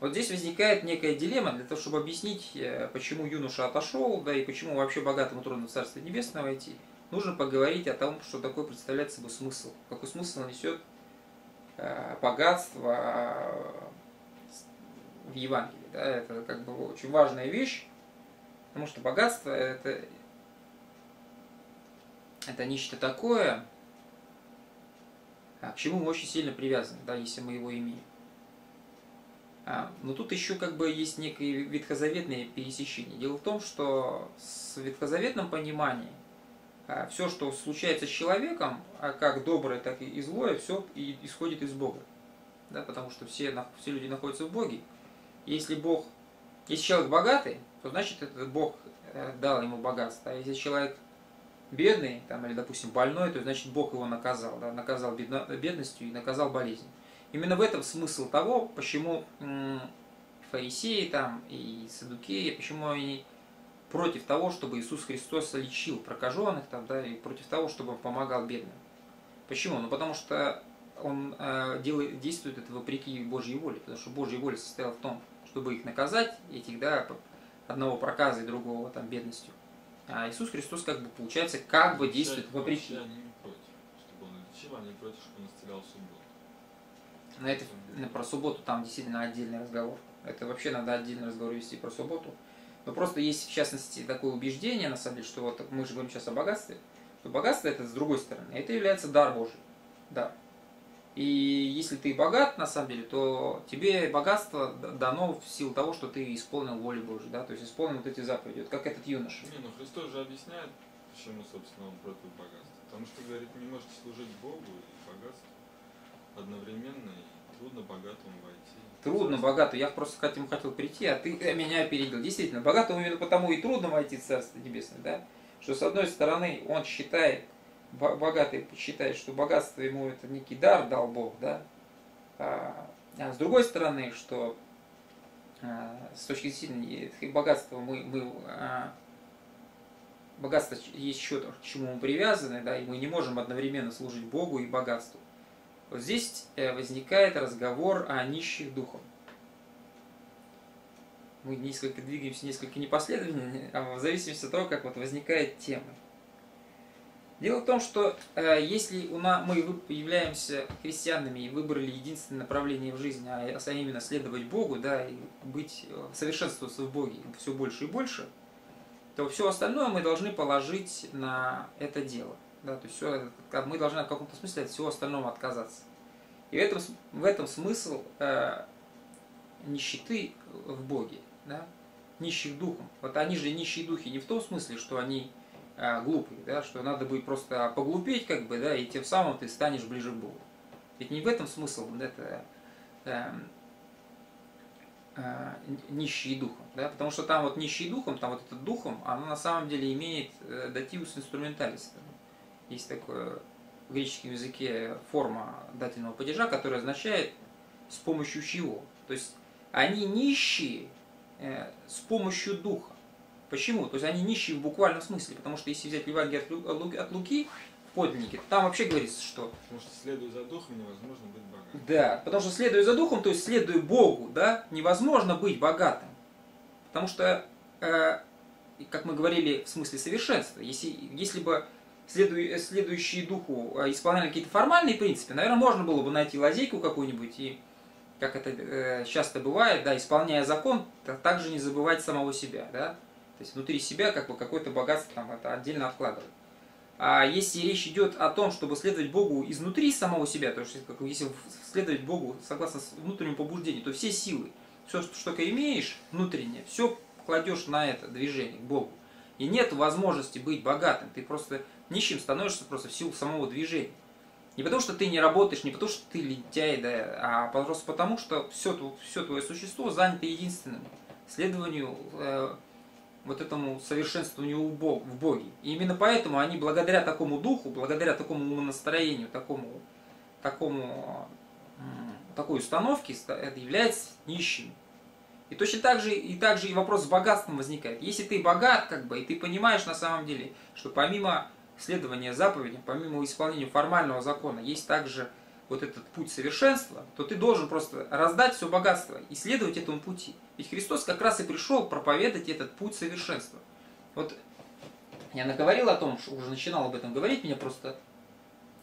Вот здесь возникает некая дилемма для того, чтобы объяснить, э, почему юноша отошел, да и почему вообще богатому трудно в Царствие Небесное войти. Нужно поговорить о том, что такое представляет собой смысл. Какой смысл несет э, богатство э, в Евангелии. Да? Это как бы очень важная вещь, потому что богатство это, это нечто такое, к чему мы очень сильно привязаны, да, если мы его имеем. А, но тут еще как бы есть некое ветхозаветное пересечение. Дело в том, что с ветхозаветным пониманием а, все, что случается с человеком, а как доброе, так и злое, все исходит из Бога. Да, потому что все, все люди находятся в Боге. Если Бог, если человек богатый, то значит этот Бог э, дал ему богатство. А если человек бедный, там, или, допустим, больной, то значит Бог его наказал. Да, наказал бедностью и наказал болезнью. Именно в этом смысл того, почему фарисеи там и садукеи, почему они против того, чтобы Иисус Христос лечил прокаженных там, да, и против того, чтобы он помогал бедным. Почему? Ну потому что он э, делает, действует это вопреки Божьей воле, потому что Божья воля состояла в том, чтобы их наказать, этих, да, одного проказа и другого там бедностью. А Иисус Христос как бы получается как бы действует вопреки. Они не против, чтобы он лечил, они против, чтобы он исцелял субботу. На это, про субботу там действительно отдельный разговор. Это вообще надо отдельный разговор вести про субботу. Но просто есть, в частности, такое убеждение, на самом деле, что вот мы же говорим сейчас о богатстве, что богатство это с другой стороны. Это является дар Божий. Да. И если ты богат, на самом деле, то тебе богатство дано в силу того, что ты исполнил волю Божию, да, то есть исполнил вот эти заповеди, вот как этот юноша. Не, ну Христос же объясняет, почему, собственно, он против богатства. Потому что, говорит, не можете служить Богу и богатству одновременно, и трудно богатому войти. Трудно, богато. Я просто к этому хотел прийти, а ты меня опередил. Действительно, богатому именно потому и трудно войти в Царство Небесное, да? Что с одной стороны он считает, богатый считает, что богатство ему это некий дар дал Бог, да, а, а с другой стороны, что а, с точки зрения богатства мы, мы а, богатство есть что-то, к чему мы привязаны, да, и мы не можем одновременно служить Богу и богатству. Вот здесь э, возникает разговор о нищих духом. Мы несколько двигаемся несколько непоследовательно, а в зависимости от того, как вот возникает тема. Дело в том, что э, если у нас, мы являемся христианами и выбрали единственное направление в жизни, а, а именно следовать Богу, да, и быть, э, совершенствоваться в Боге все больше и больше, то все остальное мы должны положить на это дело. Да, то есть все, мы должны в каком-то смысле от всего остального отказаться. И в этом, в этом смысл э, нищеты в Боге, да, нищих духом. Вот они же нищие духи не в том смысле, что они а, глупый, да, что надо будет просто поглупеть, как бы, да, и тем самым ты станешь ближе к Богу. Ведь не в этом смысл это э, э, нищий духом, да, потому что там вот нищий духом, там вот этот духом, оно на самом деле имеет э, дативус инструменталис. Есть такое в греческом языке форма дательного падежа, которая означает с помощью чего. То есть они нищие э, с помощью духа. Почему? То есть они нищие в буквальном смысле, потому что если взять Евангелие от Луки в подлиннике, там вообще говорится, что... Потому что следуя за духом невозможно быть богатым. Да, потому что следуя за духом, то есть следуя Богу, да, невозможно быть богатым. Потому что, э, как мы говорили, в смысле совершенства, если, если бы следуя, следующие духу э, исполняли какие-то формальные принципы, наверное, можно было бы найти лазейку какую-нибудь и как это э, часто бывает, да, исполняя закон, также не забывать самого себя, да, то есть внутри себя как бы какое-то богатство там это отдельно откладывать. А если речь идет о том, чтобы следовать Богу изнутри самого себя, то есть если следовать Богу согласно внутреннему побуждению, то все силы, все, что только имеешь внутреннее, все кладешь на это движение к Богу. И нет возможности быть богатым. Ты просто нищим становишься просто в силу самого движения. Не потому, что ты не работаешь, не потому, что ты лентяй, да, а просто потому, что все, все твое существо занято единственным следованию э, вот этому совершенствованию в Боге. И именно поэтому они благодаря такому духу, благодаря такому умонастроению, такому, такому, такой установке являются нищими. И точно так же, и так же и вопрос с богатством возникает. Если ты богат, как бы, и ты понимаешь на самом деле, что помимо следования заповедям, помимо исполнения формального закона, есть также вот этот путь совершенства, то ты должен просто раздать все богатство и следовать этому пути. Ведь Христос как раз и пришел проповедать этот путь совершенства. Вот я наговорил о том, что уже начинал об этом говорить, меня просто...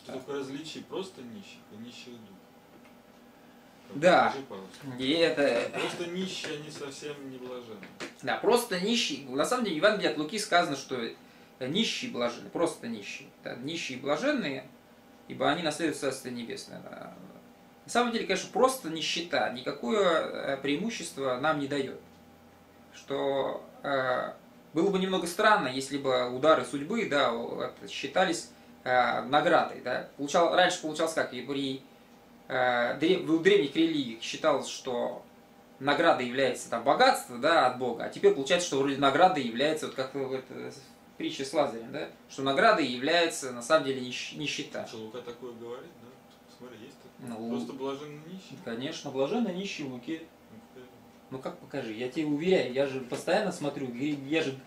Что такое различие просто нищих и нищих дух? Да. И это... Просто нищие, они совсем не блаженны. Да, просто нищие. На самом деле в Евангелии от Луки сказано, что нищие блаженны, просто нищие. Да, нищие блаженные, ибо они наследуют Царство Небесное. На самом деле, конечно, просто нищета никакое э, преимущество нам не дает. Что э, было бы немного странно, если бы удары судьбы да, считались э, наградой. Да. Получал, раньше получалось как? И при, э, в древних религиях считалось, что награда является там, богатство да, от Бога, а теперь получается, что вроде награда является, вот как это, притче с Лазарем, да, что наградой является на самом деле нищета. Что Лука такое говорит, да? Смотри, есть такое. Ну, Просто блаженно нищий. Конечно, блаженно нищий в Луке. Ну как покажи, я тебе уверяю, я же постоянно смотрю, я же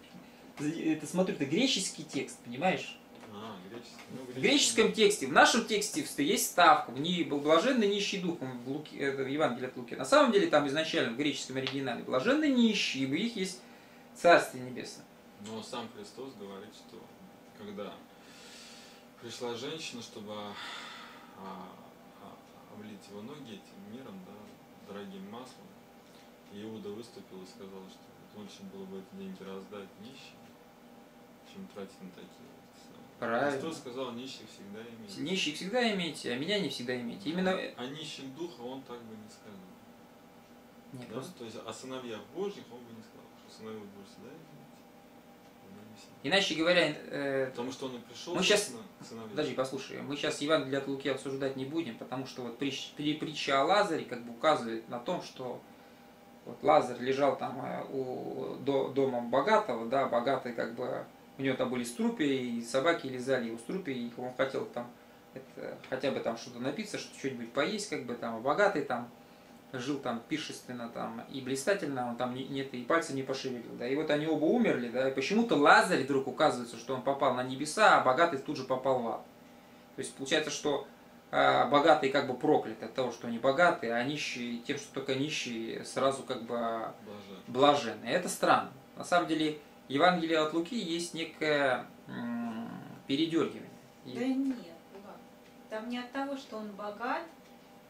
это смотрю, это греческий текст, понимаешь? А, Ну, В греческом тексте, в нашем тексте есть ставка, в ней был блаженный нищий духом в, Луки, это в Евангелии от Луки. На самом деле там изначально в греческом оригинале блаженный нищий, ибо их есть Царствие Небесное. Но сам Христос говорит, что когда пришла женщина, чтобы а, а, облить его ноги этим миром, да, дорогим маслом, Иуда выступил и сказал, что лучше было бы эти деньги раздать нищим, чем тратить на такие Правильно. Христос сказал, нищих всегда имейте. Нищих всегда имейте, а меня не всегда имейте. Именно... А нищих духа он так бы не сказал. Нет, да? просто... То есть о сыновьях Божьих он бы не сказал, что сыновьев Божьих всегда имейте. Иначе говоря... Э... Потому что он и пришел мы сейчас... Подожди, послушай, мы сейчас Евангелие от Луки обсуждать не будем, потому что вот притча, притча о Лазаре как бы указывает на том, что вот Лазарь лежал там э, у дома богатого, да, богатый как бы у него там были струпи, и собаки лизали его струпи, и он хотел там это, хотя бы там что-то напиться, что-нибудь поесть, как бы там, а богатый там жил там пишественно там и блистательно, он там не, нет, и пальцы не пошевелил, да, и вот они оба умерли, да, и почему-то Лазарь вдруг указывается, что он попал на небеса, а богатый тут же попал в ад. То есть получается, что э, богатый как бы проклят от того, что они богатые, а нищие тем, что только нищие, сразу как бы блажен. блаженны. Это странно. На самом деле, Евангелие от Луки есть некое передергивание. Да нет, там не от того, что он богат,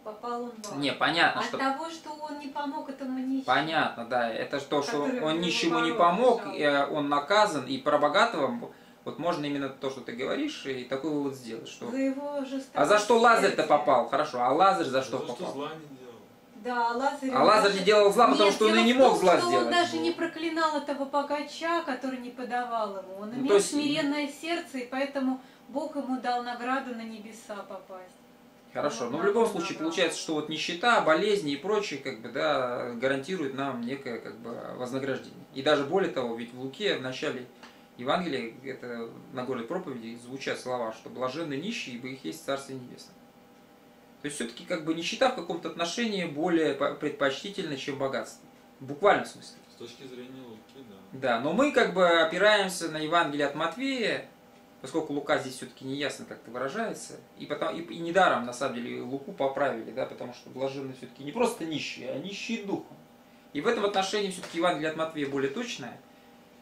попал он в ад. Не, понятно, от что... Того, что он не помог этому нищему. Понятно, да. Это то, что он нищему не помог, и э, он наказан, и про богатого вот можно именно то, что ты говоришь, и такой вывод сделать, что... За его а за что Лазарь-то попал? Хорошо, а Лазарь за что за попал? Что зла не делал. Да, Лазарь... А Лазарь не делал зла, потому Нет, что он и не том, мог зла что сделать. Он даже не проклинал этого богача, который не подавал ему. Он Ну, имел то есть- смиренное сердце, и поэтому Бог ему дал награду на небеса попасть. Хорошо, но в любом случае получается, что вот нищета, болезни и прочее, как бы, да, гарантируют нам некое, как бы, вознаграждение. И даже более того, ведь в Луке в начале Евангелия, это на горе проповеди, звучат слова, что блаженны нищие, ибо их есть Царствие Небесное. То есть все-таки как бы нищета в каком-то отношении более по- предпочтительна, чем богатство. В буквальном смысле. С точки зрения Луки, да. Да, но мы как бы опираемся на Евангелие от Матвея, поскольку Лука здесь все-таки неясно как-то выражается, и, потом, и, и недаром, на самом деле, Луку поправили, да, потому что блаженны все-таки не просто нищие, а нищие духом. И в этом отношении все-таки Евангелие от Матвея более точное.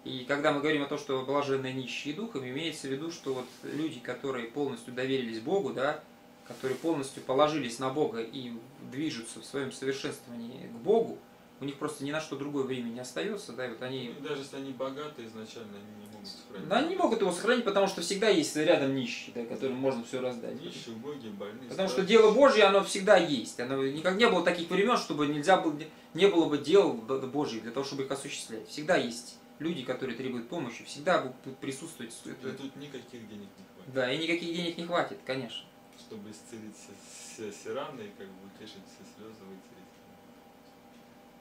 И когда мы говорим о том, что блаженные нищие духом, имеется в виду, что вот люди, которые полностью доверились Богу, да, которые полностью положились на Бога и движутся в своем совершенствовании к Богу, у них просто ни на что другое время не остается, да, и вот они и даже если они богаты изначально, они не сохранить. да, они могут его сохранить, потому что всегда есть рядом нищий, да, которым можно все раздать. Нищие, убогие, больные. Потому что дело Божье, оно всегда есть. Оно никак не было таких времен, чтобы нельзя было, не было бы дел Божьих для того, чтобы их осуществлять. Всегда есть люди, которые требуют помощи, всегда будут присутствовать. И тут никаких денег не хватит. Да, и никаких денег не хватит, конечно. Чтобы исцелить все, все, все раны и как бы утешить все слезы, вытереть.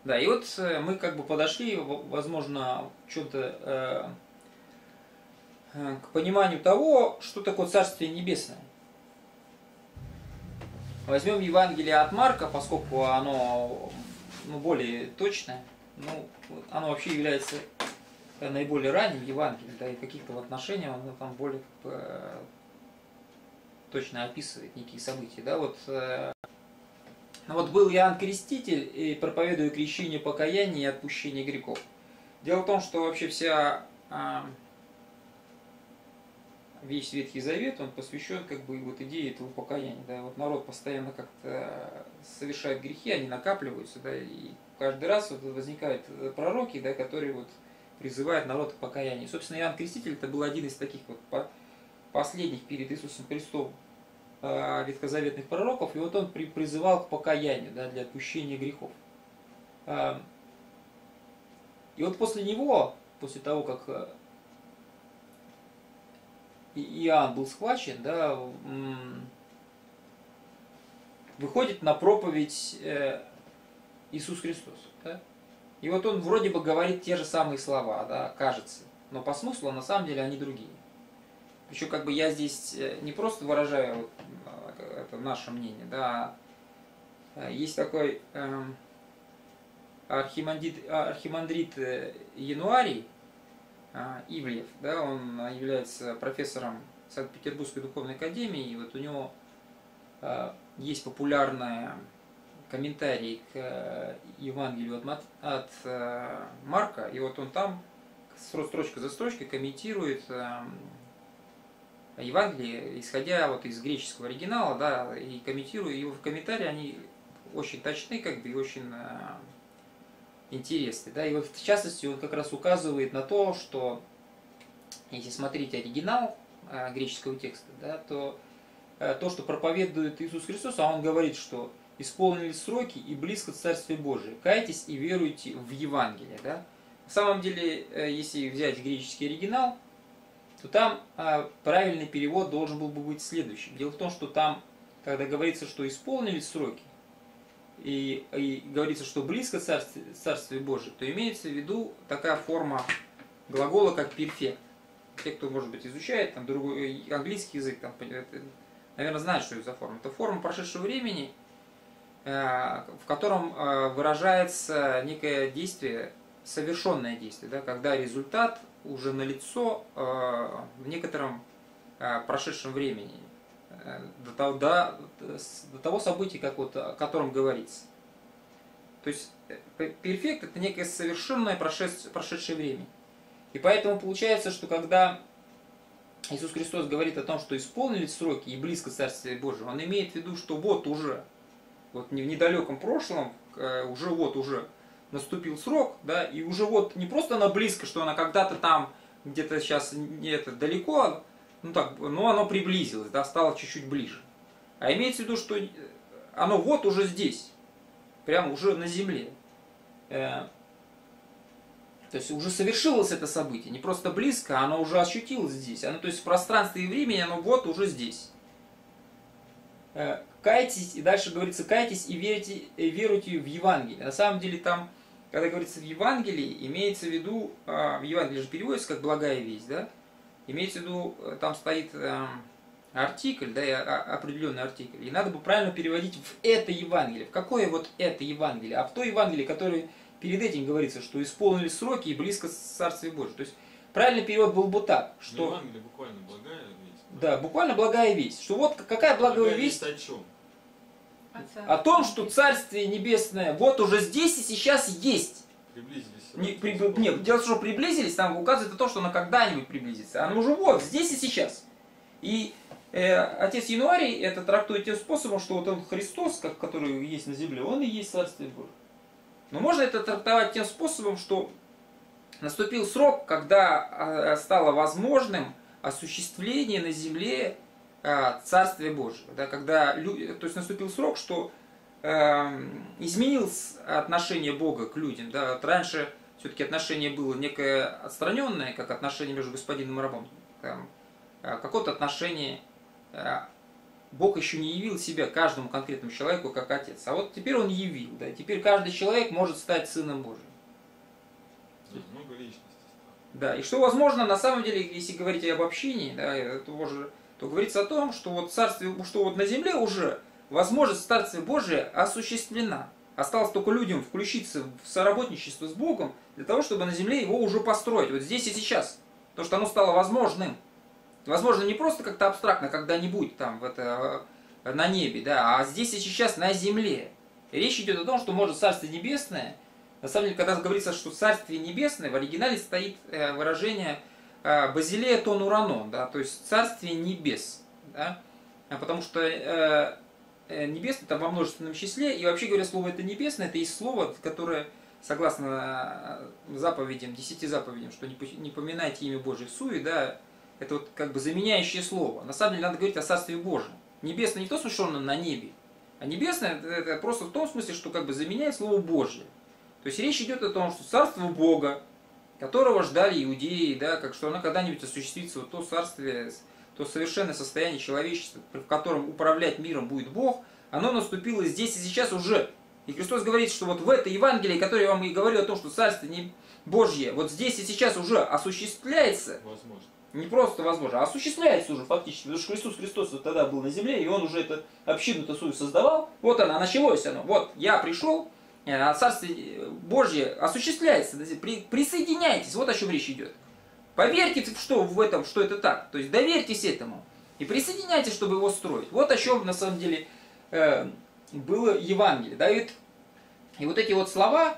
Да, и вот э, мы как бы подошли, возможно, в чем-то э, к пониманию того, что такое Царствие Небесное. Возьмем Евангелие от Марка, поскольку оно ну, более точное, ну, оно вообще является э, наиболее ранним Евангелием, да, и каких-то в отношениях оно там более э, точно описывает некие события. Да, вот э, ну вот был Иоанн Креститель, и проповедуя крещение покаяния и отпущение грехов. Дело в том, что вообще вся а, весь Ветхий Завет, он посвящен как бы вот идее этого покаяния. Да? Вот народ постоянно как-то совершает грехи, они накапливаются, да, и каждый раз вот возникают пророки, да, которые вот призывают народ к покаянию. Собственно, Иоанн Креститель это был один из таких вот по- последних перед Иисусом Христом а, ветхозаветных пророков, и вот он при- призывал к покаянию, да, для отпущения грехов. А, И вот после него, после того, как э, Иоанн был схвачен, да, выходит на проповедь э, Иисус Христос. Да? И вот он вроде бы говорит те же самые слова, да, кажется, но по смыслу на самом деле они другие. Причем как бы я здесь э, не просто выражаю э, это наше мнение, да, а, есть такой эм, архимандрит, архимандрит Януарий Ивлев, да, он является профессором Санкт-Петербургской духовной академии, и вот у него э, есть популярная комментарий к э, Евангелию от, от э, Марка, и вот он там строчка за строчкой комментирует э, Евангелие, исходя вот из греческого оригинала, да, и комментируя его в комментарии, они очень точны, как бы, и очень э, интересны, да, и вот в частности он как раз указывает на то, что если смотреть оригинал э, греческого текста, да, то э, то, что проповедует Иисус Христос, а он говорит, что исполнились сроки и близко Царствие Божие, кайтесь и веруйте в Евангелие, да. На самом деле, э, если взять греческий оригинал, то там а, правильный перевод должен был бы быть следующим. Дело в том, что там, когда говорится, что исполнились сроки, и, и говорится, что близко Царствие, Царствие Божие, то имеется в виду такая форма глагола, как перфект. Те, кто, может быть, изучает там, другой, английский язык, там, наверное, знают, что это за форма. Это форма прошедшего времени, э, в котором э, выражается некое действие, совершенное действие, да, когда результат уже налицо э, в некотором э, прошедшем времени, э, до, того, до, до того события, как вот, о котором говорится. То есть перфект это некое совершенное прошедшее, время. И поэтому получается, что когда Иисус Христос говорит о том, что исполнились сроки и близко Царствие Божие, Он имеет в виду, что вот уже, вот в недалеком прошлом, уже вот уже наступил срок, да, и уже вот не просто она близко, что она когда-то там, где-то сейчас не это далеко, ну так, но оно приблизилось, да, стало чуть-чуть ближе. А имеется в виду, что оно вот уже здесь, прямо уже на земле. Э, то есть уже совершилось это событие, не просто близко, а оно уже ощутилось здесь. Оно, то есть в пространстве и времени оно вот уже здесь. Э, кайтесь, и дальше говорится, кайтесь и верите, и веруйте в Евангелие. На самом деле там когда говорится в Евангелии, имеется в виду, а, в Евангелии же переводится как благая весть, да? Имеется в виду, э, там стоит э, артикль, да, а, определенный артикль. И надо бы правильно переводить в это Евангелие. В какое вот это Евангелие? А в то Евангелие, которое перед этим говорится, что исполнились сроки и близко Царствие Божие. То есть правильный перевод был бы так, что... Евангелие буквально благая весть. Да, буквально благая весть. Что вот какая благая, благая весть? о чем? о том, что Царствие Небесное вот уже здесь и сейчас есть. Приблизились. Не, при, нет, дело в том, что приблизились, там указывает на то, что оно когда-нибудь приблизится. Оно уже вот, здесь и сейчас. И э, отец Януарий это трактует тем способом, что вот он Христос, как, который есть на земле, он и есть Царствие Божие. Но можно это трактовать тем способом, что наступил срок, когда э, стало возможным осуществление на земле а, Царствие Божие, да, когда люди, то есть наступил срок, что э, изменилось отношение Бога к людям. Да, вот раньше все-таки отношение было некое отстраненное, как отношение между господином и рабом. Там, э, какое-то отношение э, Бог еще не явил себя каждому конкретному человеку как отец. А вот теперь он явил. Да, теперь каждый человек может стать сыном Божьим. много личностей. Да, и что возможно, на самом деле, если говорить об общении, да, это уже то говорится о том, что вот, царствие, что вот на земле уже возможность Царствия Божия осуществлена. Осталось только людям включиться в соработничество с Богом для того, чтобы на земле его уже построить, вот здесь и сейчас. То, что оно стало возможным. Возможно, не просто как-то абстрактно, когда-нибудь там в это, э, на небе, да, а здесь и сейчас на земле. Речь идет о том, что может Царствие Небесное, на самом деле, когда говорится, что Царствие Небесное, в оригинале стоит э, выражение – а, Базилея тон уранон, да, то есть царствие небес, да, потому что э, небесное это во множественном числе, и вообще говоря, слово это небесное, это есть слово, которое, согласно э, заповедям, десяти заповедям, что не, поминайте имя Божие в да, это вот как бы заменяющее слово. На самом деле надо говорить о Царстве Божьем. Небесное не то, что на небе, а небесное это просто в том смысле, что как бы заменяет слово Божье. То есть речь идет о том, что Царство Бога, которого ждали иудеи, да, как что оно когда-нибудь осуществится, вот то царствие, то совершенное состояние человечества, в котором управлять миром будет Бог, оно наступило здесь и сейчас уже. И Христос говорит, что вот в этой Евангелии, которое я вам и говорил о том, что Царствие не Божье, вот здесь и сейчас уже осуществляется. Возможно. Не просто возможно, а осуществляется уже фактически. Потому что Христос Христос вот тогда был на земле, и Он уже это общину-то свою создавал. Вот она, началось оно. Вот я пришел, а Царствие Божье осуществляется. Присоединяйтесь, вот о чем речь идет. Поверьте, что в этом, что это так. То есть доверьтесь этому. И присоединяйтесь, чтобы его строить. Вот о чем на самом деле э, было Евангелие. Да? И, и вот эти вот слова,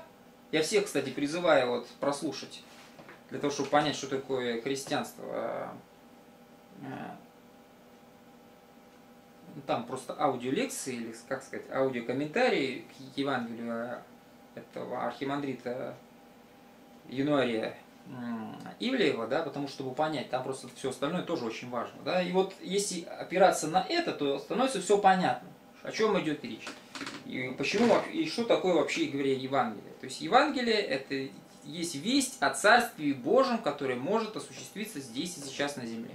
я всех, кстати, призываю вот прослушать, для того, чтобы понять, что такое христианство. Э, там просто аудиолекции, или, как сказать, аудиокомментарии к Евангелию этого архимандрита Януария Ивлеева, да, потому что, чтобы понять, там просто все остальное тоже очень важно. Да, и вот если опираться на это, то становится все понятно, о чем идет речь. И почему, и что такое вообще, говоря, Евангелие. То есть Евангелие это есть весть о Царстве Божьем, которое может осуществиться здесь и сейчас на земле.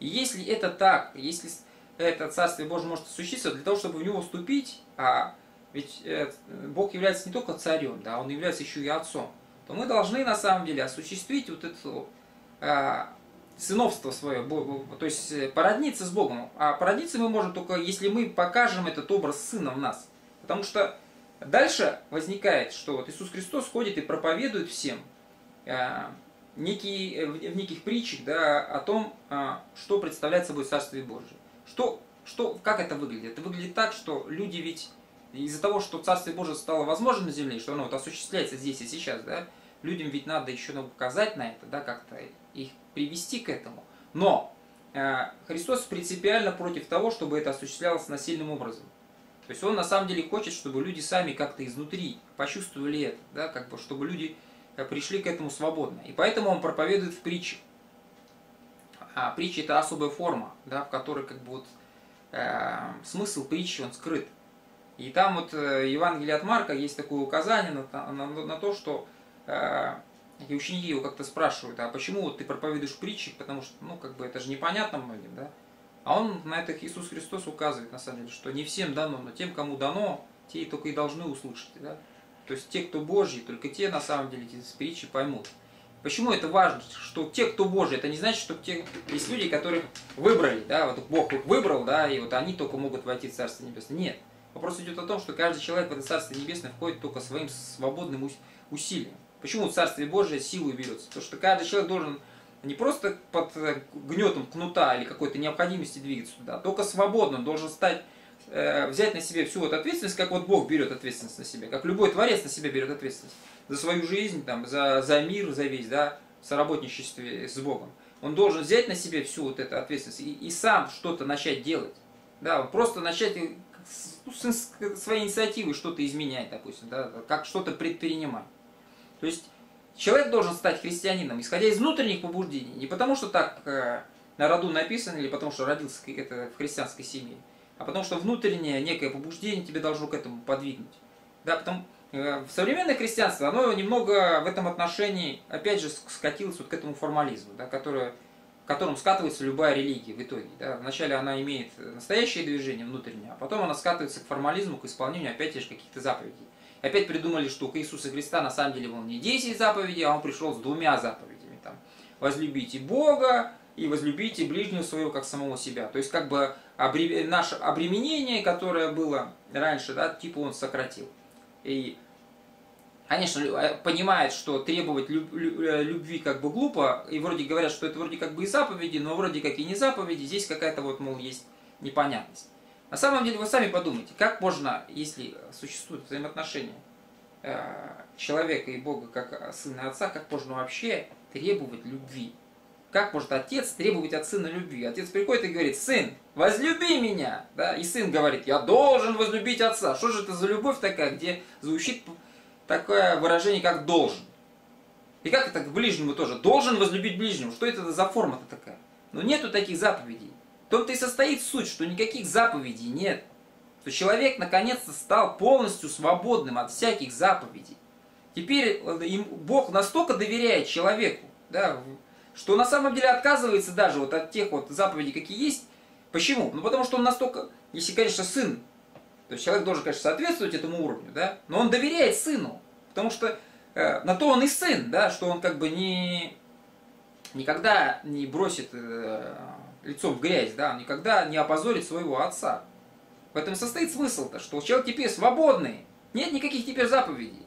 И если это так, если это Царствие Божье может осуществиться, для того, чтобы в него вступить, а ведь э, Бог является не только царем, да, он является еще и отцом то мы должны на самом деле осуществить вот это э, сыновство свое, то есть э, породниться с Богом. А породниться мы можем только, если мы покажем этот образ сына в нас. Потому что дальше возникает, что вот Иисус Христос ходит и проповедует всем э, некие, в неких притчах да, о том, э, что представляет собой Царствие Божие. Что, что, как это выглядит? Это выглядит так, что люди ведь из-за того, что Царствие Божие стало возможным на земле, что оно вот осуществляется здесь и сейчас, да, людям ведь надо еще указать на это, да, как-то их привести к этому. Но э, Христос принципиально против того, чтобы это осуществлялось насильным образом. То есть Он на самом деле хочет, чтобы люди сами как-то изнутри почувствовали это, да, как бы, чтобы люди э, пришли к этому свободно. И поэтому Он проповедует в притче. А притча это особая форма, да, в которой как бы вот э, смысл притчи он скрыт. И там вот э, Евангелие от Марка есть такое указание на, на, на то, что и ученики его как-то спрашивают, а почему вот ты проповедуешь притчи, потому что, ну, как бы это же непонятно многим, да? А он на это Иисус Христос указывает, на самом деле, что не всем дано, но тем, кому дано, те только и должны услышать, да? То есть те, кто Божьи, только те, на самом деле, эти притчи поймут. Почему это важно, что те, кто Божий, это не значит, что те, есть люди, которых выбрали, да, вот Бог их выбрал, да, и вот они только могут войти в Царство Небесное. Нет. Вопрос идет о том, что каждый человек в это Царство Небесное входит только своим свободным усилием. Почему в Царстве Божие силой берется? Потому что каждый человек должен не просто под э, гнетом кнута или какой-то необходимости двигаться туда, а только свободно он должен стать, э, взять на себя всю вот ответственность, как вот Бог берет ответственность на себя, как любой творец на себя берет ответственность за свою жизнь, там, за, за мир, за весь, да, в соработничестве с Богом. Он должен взять на себя всю вот эту ответственность и, и сам что-то начать делать. Да, просто начать ну, своей инициативой что-то изменять, допустим, да, как что-то предпринимать. То есть человек должен стать христианином, исходя из внутренних побуждений, не потому что так э, на роду написано, или потому что родился это в христианской семье, а потому что внутреннее некое побуждение тебе должно к этому подвигнуть. Да, потому, э, современное христианство, оно немного в этом отношении, опять же, скатилось вот к этому формализму, да, которое в котором скатывается любая религия в итоге. Да? Вначале она имеет настоящее движение внутреннее, а потом она скатывается к формализму, к исполнению опять же каких-то заповедей. Опять придумали, что у Иисуса Христа на самом деле он не 10 заповедей, а он пришел с двумя заповедями. Там, возлюбите Бога и возлюбите ближнего своего как самого себя. То есть как бы наше обременение, которое было раньше, да, типа он сократил. И конечно, э, понимает, что требовать э, любви как бы глупо, и вроде говорят, что это вроде как бы и заповеди, но вроде как и не заповеди, здесь какая-то вот, мол, есть непонятность. На самом деле вы сами подумайте, как можно, если существуют взаимоотношения э, человека и Бога как сына и отца, как можно вообще требовать любви? Как может отец требовать от сына любви? Отец приходит и говорит, сын, возлюби меня. Да? И сын говорит, я должен возлюбить отца. Что же это за любовь такая, где звучит такое выражение, как должен. И как это к ближнему тоже? Должен возлюбить ближнего. Что это за форма-то такая? Но нету таких заповедей. Том-то и состоит суть, что никаких заповедей нет. Что человек наконец-то стал полностью свободным от всяких заповедей. Теперь э, Бог настолько доверяет человеку, да, что на самом деле отказывается даже вот от тех вот заповедей, какие есть. Почему? Ну потому что он настолько, если, конечно, сын, то есть человек должен, конечно, соответствовать этому уровню, да, но он доверяет сыну. Потому что э, на то он и сын, да, что он как бы не, никогда не бросит э, лицом в грязь, да, он никогда не опозорит своего отца. В этом состоит смысл-то, что человек теперь свободный, нет никаких теперь заповедей.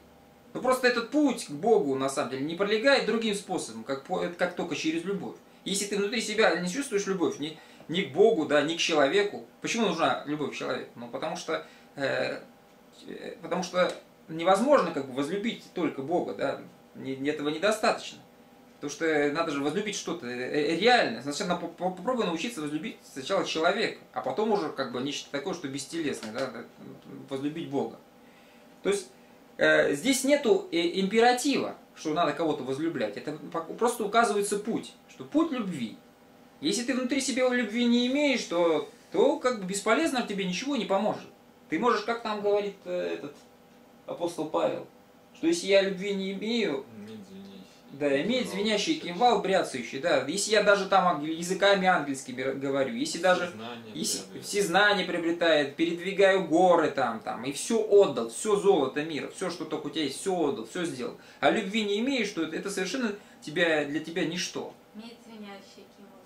Но просто этот путь к Богу, на самом деле, не пролегает другим способом, как, как только через любовь. Если ты внутри себя не чувствуешь любовь ни, ни к Богу, да, ни к человеку, почему нужна любовь к человеку? Ну, потому что, э, э потому что невозможно как бы возлюбить только Бога, да, этого недостаточно. Потому что надо же возлюбить что-то э, э, реальное. Сначала попробуй научиться возлюбить сначала человека, а потом уже как бы нечто такое, что бестелесное, да, возлюбить Бога. То есть э, здесь нету э, императива, что надо кого-то возлюблять. Это просто указывается путь, что путь любви. Если ты внутри себя любви не имеешь, то, то как бы бесполезно тебе ничего не поможет. Ты можешь, как там говорит этот апостол Павел, что если я любви не имею, да, имеет звенящий кимвал, бряцающий, да. Если я даже там языками английскими говорю, если даже если, все знания приобретает, передвигаю горы там, там, и все отдал, все золото мира, все, что только у тебя есть, все отдал, все сделал. А любви не имеешь, что это, это совершенно тебя, для тебя ничто. Имеет звенящий кимвал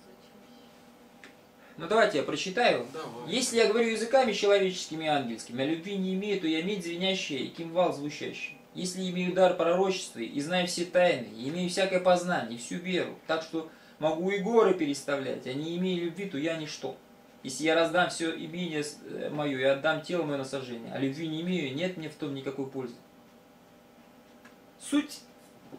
Ну давайте я прочитаю. Давай. Если я говорю языками человеческими и ангельскими, а любви не имею, то я имею звенящий и кимвал звучащий если имею дар пророчества и знаю все тайны, и имею всякое познание, всю веру, так что могу и горы переставлять, а не имея любви, то я ничто. Если я раздам все имение э, мое и отдам тело мое на сожжение, а любви не имею, нет мне в том никакой пользы. Суть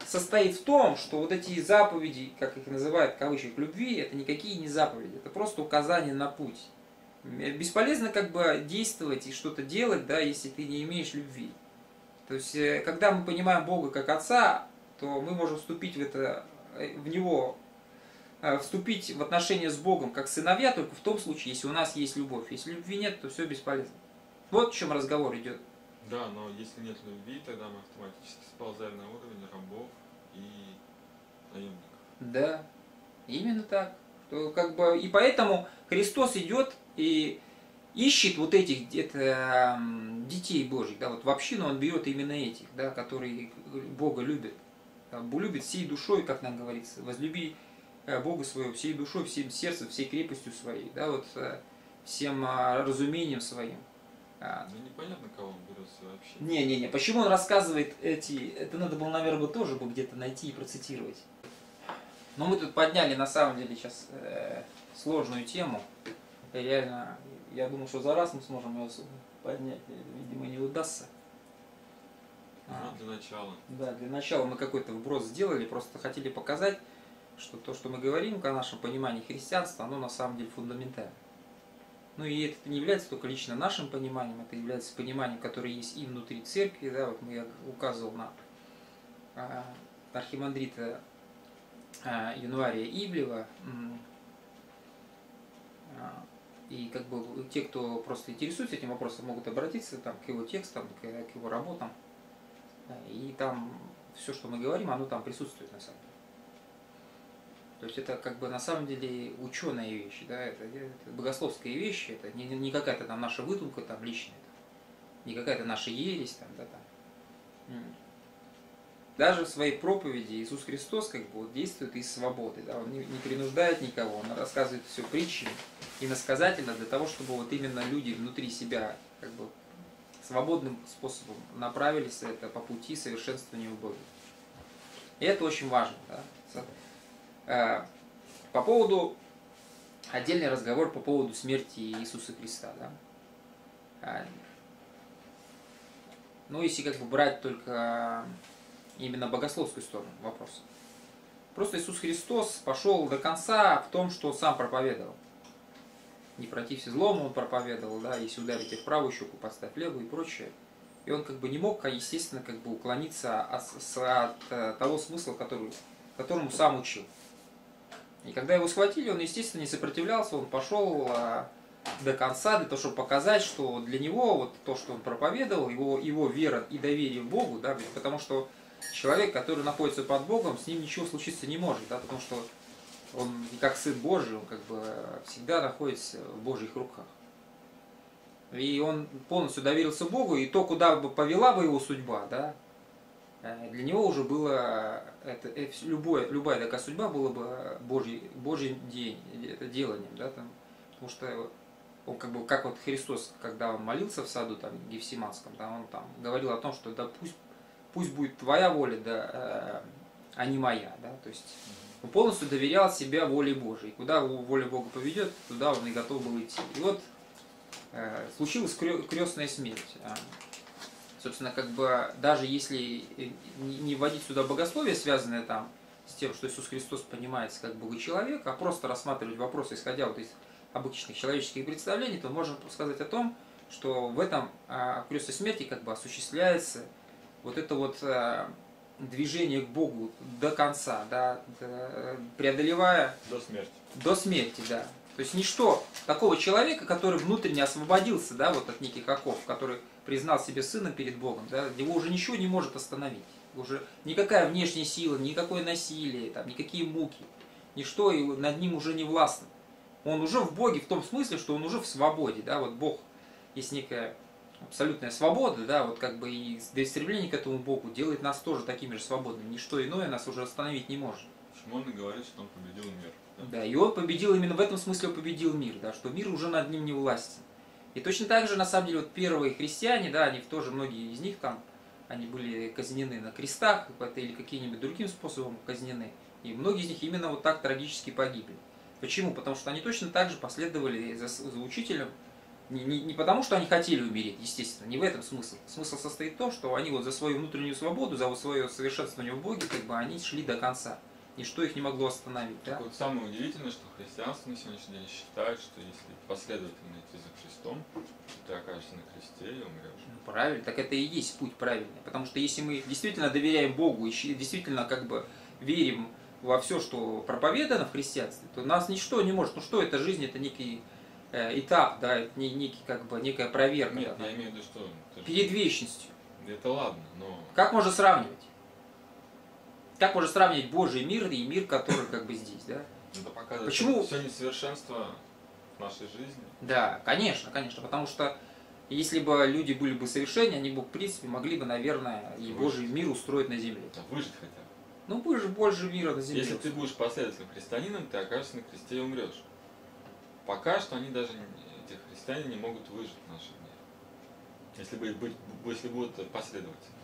состоит в том, что вот эти заповеди, как их называют в кавычках, любви, это никакие не заповеди, это просто указание на путь. Бесполезно как бы действовать и что-то делать, да, если ты не имеешь любви. То есть, э, когда мы понимаем Бога как Отца, то мы можем вступить в это, э, в Него, э, вступить в отношения с Богом как сыновья, только в том случае, если у нас есть любовь. Если любви нет, то все бесполезно. Вот в чем разговор идет. Да, но если нет любви, тогда мы автоматически сползаем на уровень рабов и наемников. Да, именно так. То, как бы, и поэтому Христос идет и ищет вот этих это, детей Божьих, да, вот в общину он берет именно этих, да, которые Бога любят. Любит всей душой, как нам говорится, возлюби э, Бога своего всей душой, всем сердцем, всей крепостью своей, да, вот э, всем а, разумением своим. А. Ну непонятно, кого он берет вообще. Не-не-не, почему он рассказывает эти, это надо было, наверное, тоже бы где-то найти и процитировать. Но мы тут подняли на самом деле сейчас э, сложную тему. Реально я думаю, что за раз мы сможем ее поднять. Видимо, не удастся. Ну, а, для начала. Да, для начала мы какой-то вброс сделали, просто хотели показать, что то, что мы говорим о нашем понимании христианства, оно на самом деле фундаментально. Ну и это не является только лично нашим пониманием, это является пониманием, которое есть и внутри церкви. Да, вот я указывал на а, архимандрита а, Январия Иблева, а, и как бы те, кто просто интересуется этим вопросом, могут обратиться там, к его текстам, к, к его работам. И там все, что мы говорим, оно там присутствует на самом деле. То есть это как бы на самом деле ученые вещи, да, это, это богословские вещи, это не, не какая-то там наша выдумка там личная, не какая-то наша ересь там, да, там. Даже в своей проповеди Иисус Христос как бы вот действует из свободы, да, он не, не принуждает никого, он рассказывает все притчами, иносказательно для того, чтобы вот именно люди внутри себя как бы свободным способом направились это по пути совершенствования в. И это очень важно. Да? Э, по поводу, отдельный разговор по поводу смерти Иисуса Христа. Да? А, ну, если как бы брать только именно богословскую сторону вопроса. Просто Иисус Христос пошел до конца в том, что сам проповедовал не протився злому, он проповедовал, да, если ударите в правую щеку, подставь левую и прочее. И он как бы не мог, естественно, как бы уклониться от, от э, того смысла, который, которому сам учил. И когда его схватили, он, естественно, не сопротивлялся, он пошел а, до конца, для того, чтобы показать, что для него вот то, что он проповедовал, его, его вера и доверие Богу, да, потому что человек, который находится под Богом, с ним ничего случиться не может, да, потому что он как Сын Божий, он как бы всегда находится в Божьих руках. И он полностью доверился Богу, и то, куда бы повела бы его судьба, да, э, для него уже было, это, это любое, любая такая судьба была бы Божий, Божий день, это деланием, да, там, потому что он как бы, как вот Христос, когда он молился в саду там Гефсиманском, да, он там говорил о том, что да пусть пусть будет твоя воля, да, а не моя, да, то есть он полностью доверял себя воле Божией. Куда воля Бога поведет, туда он и готов был идти. И вот э, случилась крестная смерть. А, собственно, как бы даже если не вводить сюда богословие, связанное там с тем, что Иисус Христос понимается как Бог и человек, а просто рассматривать вопросы, исходя вот из обычных человеческих представлений, то можно сказать о том, что в этом а, крестной смерти как бы осуществляется вот это вот а, движение к Богу до конца, да, преодолевая... До смерти. До смерти, да. То есть ничто такого человека, который внутренне освободился, да, вот от неких оков, который признал себе сына перед Богом, да, его уже ничего не может остановить. Уже никакая внешняя сила, никакое насилие, там, никакие муки, ничто над ним уже не властно. Он уже в Боге в том смысле, что он уже в свободе, да, вот Бог есть некая абсолютная свобода, да, вот как бы и до истребления к этому Богу делает нас тоже такими же свободными. Ничто иное нас уже остановить не может. Можно говорить, что он победил мир. Да? да, и он победил, именно в этом смысле он победил мир, да, что мир уже над ним не властен. И точно так же, на самом деле, вот первые христиане, да, они тоже, многие из них там, они были казнены на крестах или каким-нибудь другим способом казнены. И многие из них именно вот так трагически погибли. Почему? Потому что они точно так же последовали за, за учителем, не, не, не потому, что они хотели умереть, естественно, не в этом смысл. Смысл состоит в том, что они вот за свою внутреннюю свободу, за свое совершенствование в Боге, как бы они шли до конца. Ничто их не могло остановить. Да? Так вот самое удивительное, что христианство на сегодняшний день считает, что если последовательно идти за Христом, то ты окажешься на кресте и умрешь. Ну, правильно, так это и есть путь правильный. Потому что если мы действительно доверяем Богу и действительно как бы верим во все, что проповедано в христианстве, то нас ничто не может. Ну что это жизнь, это некий этап, да, это не, некий, как бы, некая проверка. Нет, да, я имею в виду, что... Перед вечностью. Это ладно, но... Как можно сравнивать? Как можно сравнивать Божий мир и мир, который как бы здесь, да? Это показывает Почему? все несовершенство нашей жизни. Да, конечно, конечно, потому что если бы люди были бы совершеннее, они бы, в принципе, могли бы, наверное, и. Божий мир устроить на земле. Да, выжить хотя бы. Ну, будешь больше мира на земле. Если ты будешь последовательным христианином, ты окажешься на кресте и умрешь пока что они даже, эти христиане, не могут выжить в нашем мире. Если, быть, если будут последовательны.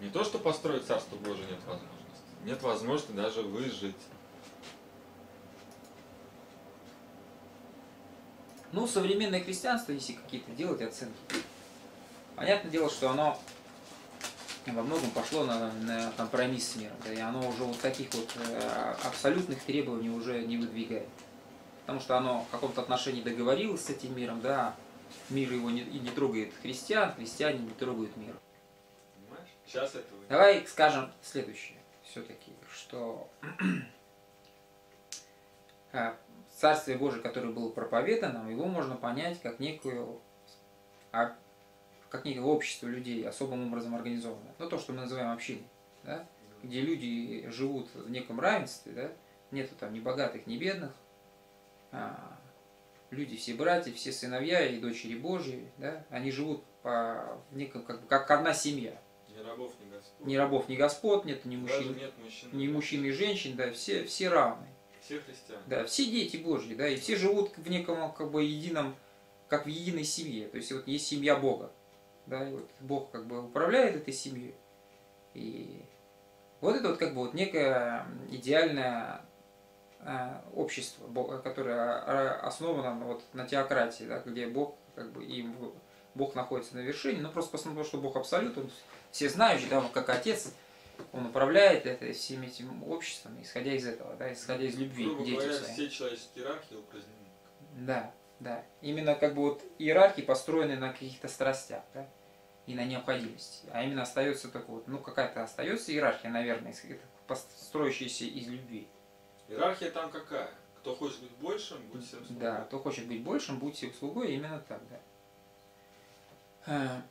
Не то, что построить Царство Божие нет возможности. Нет возможности даже выжить. Ну, современное христианство, если какие-то делать оценки, понятное дело, что оно во многом пошло на, на компромисс с миром. Да, и оно уже вот таких вот э, абсолютных требований уже не выдвигает. Потому что оно в каком-то отношении договорилось с этим миром, да, мир его не, и не трогает христиан, христиане не трогают мир. Понимаешь? Сейчас это Давай скажем следующее все-таки, что э, Царствие Божие, которое было проповедано, его можно понять как некую а, как некое общество людей, особым образом организованное. Ну, то, что мы называем общиной, да? где люди живут в неком равенстве, да? нету там ни богатых, ни бедных, а люди все братья, все сыновья и дочери Божьи, да? они живут по, неком, как, как одна семья. Ни рабов, ни господ. Ни рабов, ни господ, нет ни мужчин, нет мужчин, ни мужчин и женщин, да, все, все равны. Все христиане. Да, все дети Божьи, да, и все живут в неком как бы едином, как в единой семье. То есть вот есть семья Бога. Да, и вот Бог как бы управляет этой семьей. И вот это вот как бы вот некое идеальное а, общество, которое основано вот на теократии, да, где Бог как бы и Бог находится на вершине, но просто потому, что Бог абсолют, он все знающий, да, он как отец, он управляет это, всеми этим обществом, исходя из этого, да, исходя из любви Грубо говоря, своим. все человеческие иерархии упразднены. Да, да. Именно как бы вот иерархии построены на каких-то страстях, да и на необходимости. А именно остается только вот, ну какая-то остается иерархия, наверное, строящаяся из любви. Иерархия там какая? Кто хочет быть большим, будь всем слугой. Да, кто хочет быть большим, будь всем слугой, именно так, да. Э,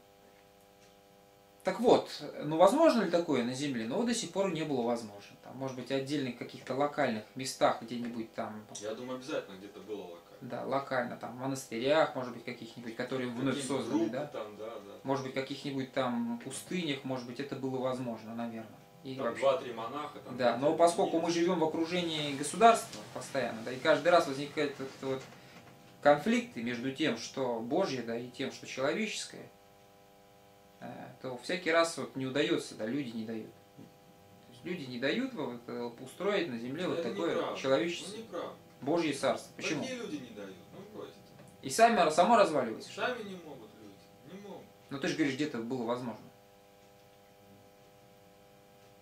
так вот, ну возможно ли такое на Земле? Но до сих пор не было возможно. Там, может быть, отдельных каких-то локальных местах где-нибудь там. Я думаю, обязательно где-то было локально. Да, локально, там, в монастырях, может быть, каких-нибудь, которые вновь созданы, да? Там, да, да. Может быть, каких-нибудь там пустынях, может быть, это было возможно, наверное. И там два-три монаха. Там да, но поскольку мы живем в окружении государства постоянно, да, и каждый раз возникает этот вот конфликты между тем, что Божье, да, и тем, что человеческое, то всякий раз вот не удается, да, люди не дают. То есть люди не дают вот, устроить на земле вот это такое человечество, Ну. Божье царство. Почему? Такие люди не дают. Ну, брось. И сами, само разваливается. Сами не могут люди. Не могут. Но ты же говоришь, где-то было возможно.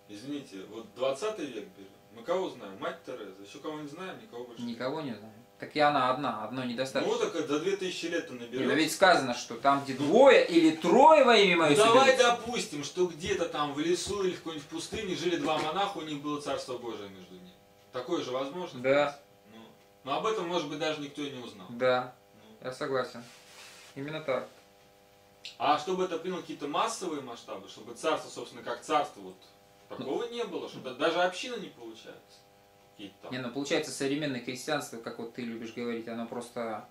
Извините, вот 20 век берем. Мы кого знаем? Мать Тереза. Еще кого не знаем, никого больше Никого не знаю. Так и она одна, одной Ну, недостаточно. так за 2000 лет ты наберешь. но ведь сказано, что там, где двое или трое во имя мое Ну, давай соберутся. допустим, что где-то там в лесу или в какой-нибудь пустыне жили два монаха, у них было Царство Божие между ними. Такое же возможно? Да. Но об этом, может быть, даже никто и не узнал. Да, Ну. я согласен. Именно так. А чтобы это приняло какие-то массовые масштабы, чтобы царство, собственно, как царство, вот такого не было, чтобы даже община не получается. Не, ну получается современное христианство, как вот ты любишь говорить, оно просто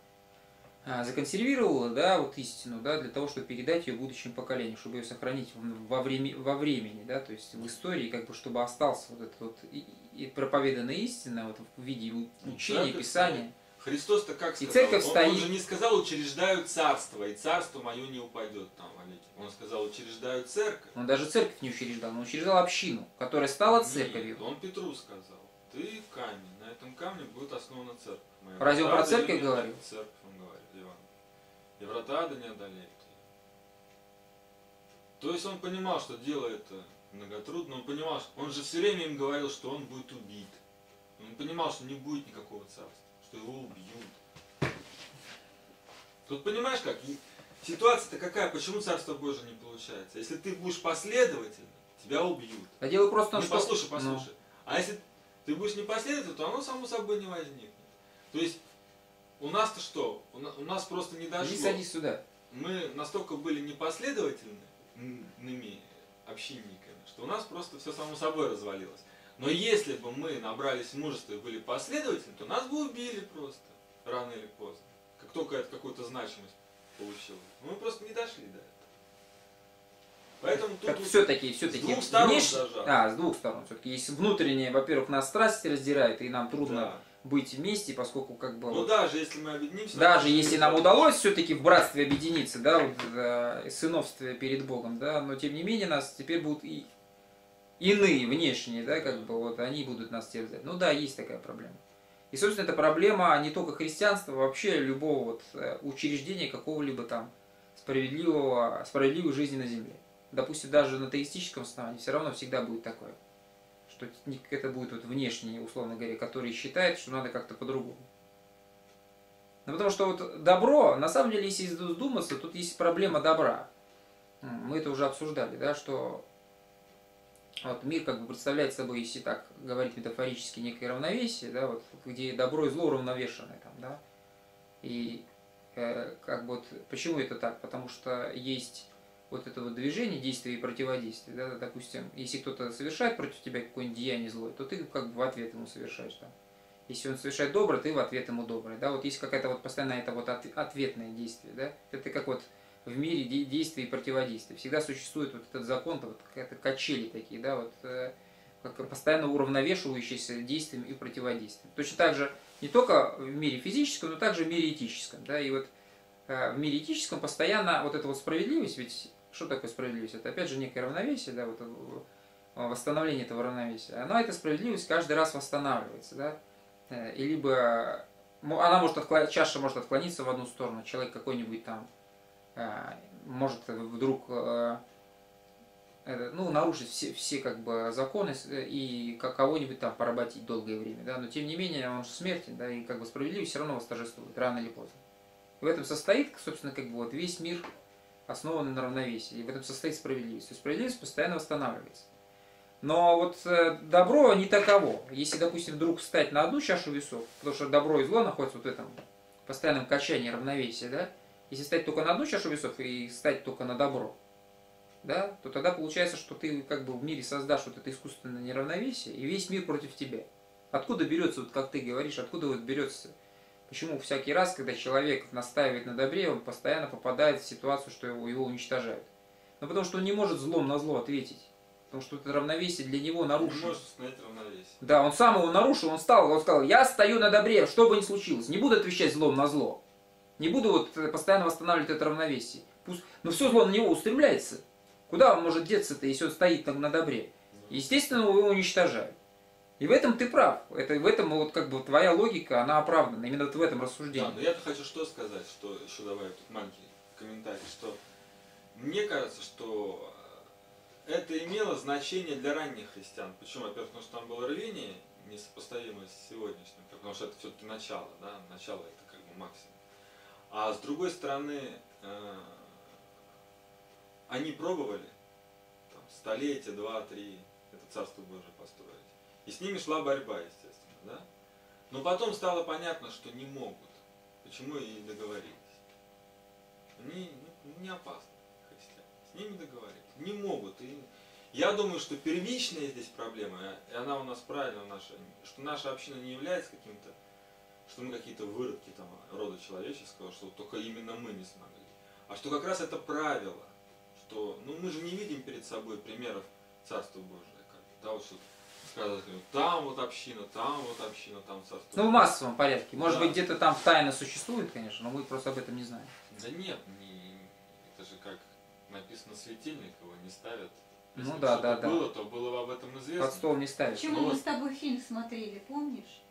а, законсервировало, да, вот истину, да, для того, чтобы передать ее будущим поколениям, чтобы ее сохранить во, времени, во времени, да, то есть в истории, как бы, чтобы остался вот этот вот и, и проповеданная истина вот в виде учения, церковь писания. Христос-то как И сказал? церковь он, стоит. он же не сказал, учреждаю царство, и царство мое не упадет там, валите. Он сказал, учреждаю церковь. Он даже церковь не учреждал, он учреждал общину, которая стала Нет, церковью. он Петру сказал, ты камень, на этом камне будет основана церковь. моя. Разве он про церковь говорил? одолеют». Церковь. И врата ада не одолеют. То есть он понимал, что дело это многотрудно, он понимал, что он же все время им говорил, что он будет убит. Он понимал, что не будет никакого царства, что его убьют. Тут понимаешь как? Ситуация-то какая, почему Царство Божие не получается? Если ты будешь последовательным, тебя убьют. А дело просто Ну, что... послушай, Ну, послушай. А если ты будешь непоследовательным, то оно само собой не возникнет. То есть у нас-то что? У на- у нас просто не дошло. иди садись сюда. Мы настолько были непоследовательными общинниками, что у нас просто все само собой развалилось. Но если бы мы набрались мужества и были последовательны, то нас бы убили просто, рано или поздно. Как только это какую-то значимость получило. Мы просто не дошли до этого. Поэтому тут все-таки, все-таки. с двух сторон внеш- зажато. А, с двух сторон. Все-таки есть внутреннее, во-первых, нас страсти раздирает, и нам трудно да. Быть вместе, поскольку как бы Ну вот, даже если мы объединимся... даже если нам удалось все-таки в братстве объединиться, да, вот, э, сыновстве перед Богом, да, но тем не менее нас теперь будут и иные внешние, да, как бы вот они будут нас терзать. Ну да, есть такая проблема. И, собственно, это проблема не только христианства, а вообще любого вот э, учреждения какого-либо там справедливого, справедливой жизни на земле. Допустим, даже на теистическом основании все равно всегда будет такое. Что это будет вот внешний, условно говоря, который считает, что надо как-то по-другому. Ну, потому что вот добро, на самом деле, если задуматься, тут есть проблема добра. Мы это уже обсуждали, да, что вот мир как бы представляет собой, если так говорить метафорически, некое равновесие, да, вот, где добро и зло уравновешены там, да. И э, как бы вот, почему это так? Потому что есть вот это вот движение действия и противодействия, да, допустим, если кто-то совершает против тебя какое-нибудь деяние злое, то ты как бы в ответ ему совершаешь там. Если он совершает доброе, ты в ответ ему доброе, да, вот есть какая-то вот постоянно это вот от- ответное действие, да, это как вот в мире де- действия и противодействия. Всегда существует вот этот закон, вот какая-то качели такие, да, вот э, как постоянно уравновешивающиеся действием и противодействием. Точно так же не только в мире физическом, но также в мире этическом, да, и вот э, в мире этическом постоянно вот эта вот справедливость, ведь что такое справедливость? Это опять же некое равновесие, да, вот э, восстановление этого равновесия. Она, эта справедливость каждый раз восстанавливается, да, Э, и либо она может откла- чаша может отклониться в одну сторону, человек какой-нибудь там э, может вдруг ну, нарушить все, все как бы законы и кого-нибудь там поработить долгое время, да, но тем не менее он же смертен, да, и как бы справедливость все равно восторжествует, рано или поздно. В этом состоит, собственно, как бы вот весь мир основан на равновесии, и в этом состоит справедливость. То есть справедливость постоянно восстанавливается. Но вот э, добро не таково. Если, допустим, вдруг встать на одну чашу весов, потому что добро и зло находятся вот в этом постоянном качании равновесия, да, если стать только на одну чашу весов и стать только на добро, да, то тогда получается, что ты как бы в мире создашь вот это искусственное неравновесие, и весь мир против тебя. Откуда берется, вот как ты говоришь, откуда вот берется, почему всякий раз, когда человек настаивает на добре, он постоянно попадает в ситуацию, что его, его уничтожают? Ну потому что он не может злом на зло ответить. Потому что это равновесие для него Не нарушено. может установить равновесие. Да, он сам его нарушил, он стал, он сказал, я стою на добре, что бы ни случилось, не буду отвечать злом на зло. Не буду вот э, постоянно восстанавливать это равновесие. Пусть, но все зло на него устремляется. Куда он может деться-то, если он стоит на добре? Естественно, его уничтожают. И в этом ты прав. Это, в этом вот как бы твоя логика, она оправдана. Именно вот в этом рассуждении. Да, но я-то хочу что сказать, что еще давай тут маленький комментарий, что мне кажется, что это имело значение для ранних христиан. Почему? Во-первых, потому что там было рвение, несопоставимое с сегодняшним, потому что это все-таки начало, да, начало это как бы максимум. А с другой стороны, э, они пробовали там, столетие, два, три, это Царство Божие построить. И с ними шла борьба, естественно, да? Но потом стало понятно, что не могут. Почему и договорились. Они ну, не опасны, христиане. С ними договорились. Не могут. И я думаю, что первичная здесь проблема, и она у нас правильно наша, что наша община не является каким-то, что мы какие-то выродки там рода человеческого, что только именно мы не смогли. А что как раз это правило, что ну, мы же не видим перед собой примеров Царства. Как, да, вот что сказать, там вот община, там вот община, там царство. Ну, в массовом порядке. Может да. быть, где-то там тайна существует, конечно, но мы просто об этом не знаем. Да нет, не, это же как написано светильник, его не ставят. Если ну да, да, да. было, то было бы об этом известно. Под стол не ставят. Почему ну, мы с тобой фильм смотрели, помнишь?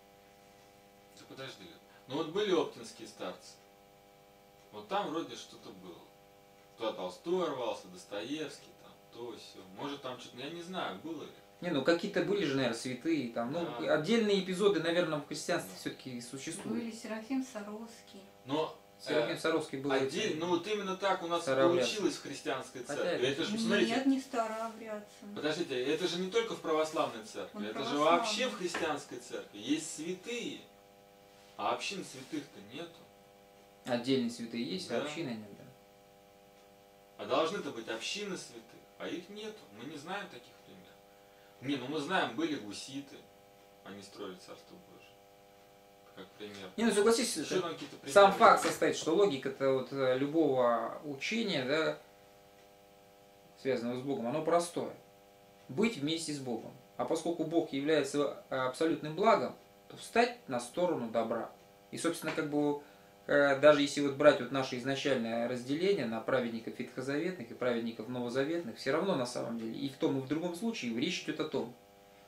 Да подожди. Ну вот были оптинские старцы. Вот там вроде что-то было. Туда Толстой рвался, Достоевский, там, то все. Может там что-то, я не знаю, было ли. Не, ну какие-то были же, наверное, святые там. Ну, да. отдельные эпизоды, наверное, в христианстве все-таки существуют. Были Серафим Саровский. Но Серафим Саровский был. Отдель, ну вот именно так у нас получилось в христианской церкви. Это же, посмотрите, Нет, не старообрядцам. Подождите, это же не только в православной церкви, Он это же вообще в христианской церкви. Есть святые, а общин святых-то нету. Отдельные святые есть, а да. а общины нет, да. А должны-то быть общины святых, а их нету. Мы не знаем таких. Не, ну мы знаем, были гуситы, они строили Царство Божие как пример. Не, ну согласись, сам факт состоит, что логика это вот э, любого учения, да, связанного с Богом, оно простое. Быть вместе с Богом. А поскольку Бог является абсолютным благом, то встать на сторону добра. И, собственно, как бы даже если вот брать вот наше изначальное разделение на праведников ветхозаветных и праведников новозаветных, все равно на самом деле и в том и в другом случае речь идет о том,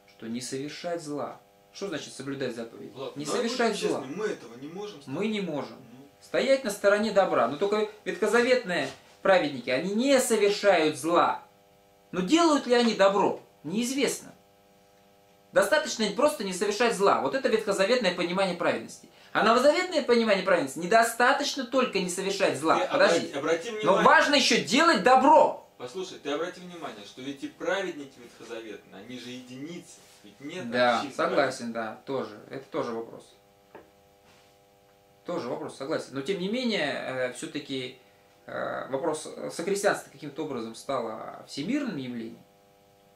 что не совершать зла, что значит соблюдать заповеди? Влад, не совершать зла. Мы этого не можем. Мы не можем. Ну. Стоять на стороне добра. Но только ветхозаветные праведники, они не совершают зла. Но делают ли они добро? Неизвестно. Достаточно просто не совершать зла. Вот это ветхозаветное понимание праведности. А новозаветное понимание праведности недостаточно только не совершать зла. Ты Подожди. Обрати, обрати Но важно еще делать добро. Послушай, ты обрати внимание, что ведь и праведники ветхозаветные, они же единицы. Ведь нет Да, согласен, да, тоже. Это тоже вопрос. Тоже вопрос, согласен. Но тем не менее, э, все-таки э, вопрос сохристианства каким-то образом стало всемирным явлением.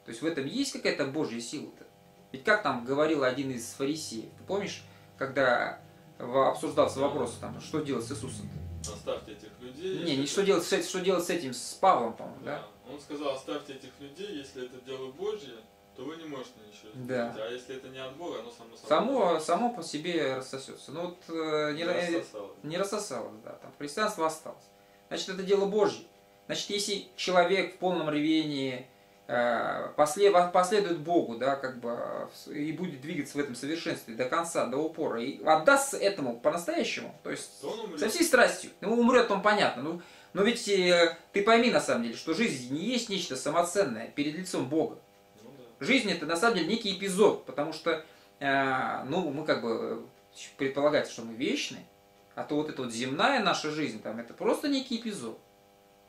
То есть в этом есть какая-то Божья сила-то. Ведь как там говорил один из фарисеев, ты помнишь, когда обсуждался вопрос, там, что делать с Иисусом? Оставьте этих людей. Не, не что делать, что делать с этим, с Павлом, по-моему, да? да? Он сказал, оставьте этих людей, если это дело Божье, то вы не можете ничего да. сделать. А если это не от Бога, оно само само, само по себе рассосется. Ну вот э, не, не рассосалось. Не рассосалось, да. Там христианство осталось. Значит, это дело Божье. Значит, если человек в полном ревении последует Богу, да, как бы, и будет двигаться в этом совершенстве до конца, до упора, и отдастся этому по-настоящему, то есть то со всей страстью, ну, умрет он, понятно, ну, но ведь э, ты пойми на самом деле, что жизнь не есть нечто самоценное перед лицом Бога. Жизнь это на самом деле некий эпизод, потому что, э, ну, мы как бы предполагается, что мы вечны, а то вот эта вот земная наша жизнь, там, это просто некий эпизод.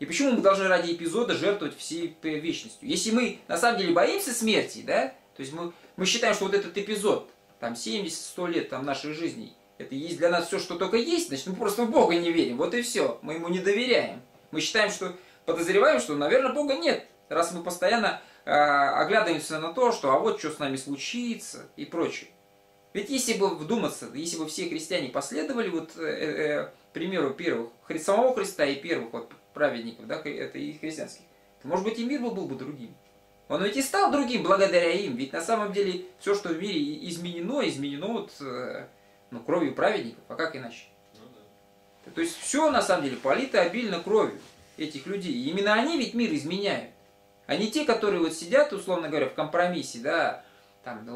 И почему мы должны ради эпизода жертвовать всей вечностью? Если мы на самом деле боимся смерти, да, то есть мы, мы считаем, что вот этот эпизод, там 70-100 лет там, нашей жизни, это есть для нас все, что только есть, значит мы просто в Бога не верим, вот и все, мы ему не доверяем. Мы считаем, что подозреваем, что, наверное, Бога нет, раз мы постоянно э, оглядываемся на то, что а вот что с нами случится и прочее. Ведь если бы вдуматься, если бы все христиане последовали вот э, э, примеру первых, самого Христа и первых вот праведников, да, это и христианских, то, может быть, и мир был, был бы другим. Он ведь и стал другим благодаря им. Ведь на самом деле все, что в мире изменено, изменено вот, э, ну, кровью праведников. А как иначе? Ну, да. То есть все на самом деле полито обильно кровью этих людей. И именно они ведь мир изменяют. А не те, которые вот сидят, условно говоря, в компромиссе, да, там,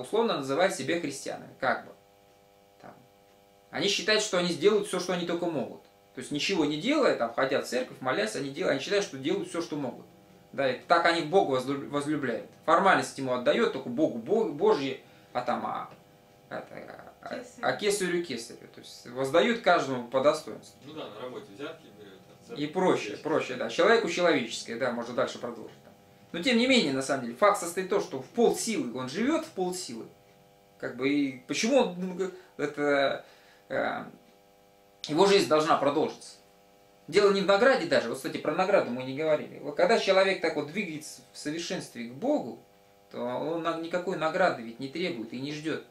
условно называют себя христианами, как бы. Там. Они считают, что они сделают все, что они только могут. То есть ничего не делая, там, ходя в церковь, молясь, они, делают, они считают, что делают все, что могут. Да, и так они Бога возлюбляют. Формальность ему отдает, только Богу Бог, Божьи, а там, а, это, а, а кесарю кесарю. То есть воздают каждому по достоинству. Ну да, на работе взятки берет. И проще, проще, да. Человеку человеческое, да, можно дальше продолжить. Но тем не менее, на самом деле, факт состоит в том, что в пол силы он живет в пол силы. Как бы и почему он, ну, это э, его жизнь должна продолжиться. Дело не в награде даже, вот, кстати, про награду мы не говорили. Вот когда человек так вот двигается в совершенстве к Богу, то он никакой награды ведь не требует и не ждет.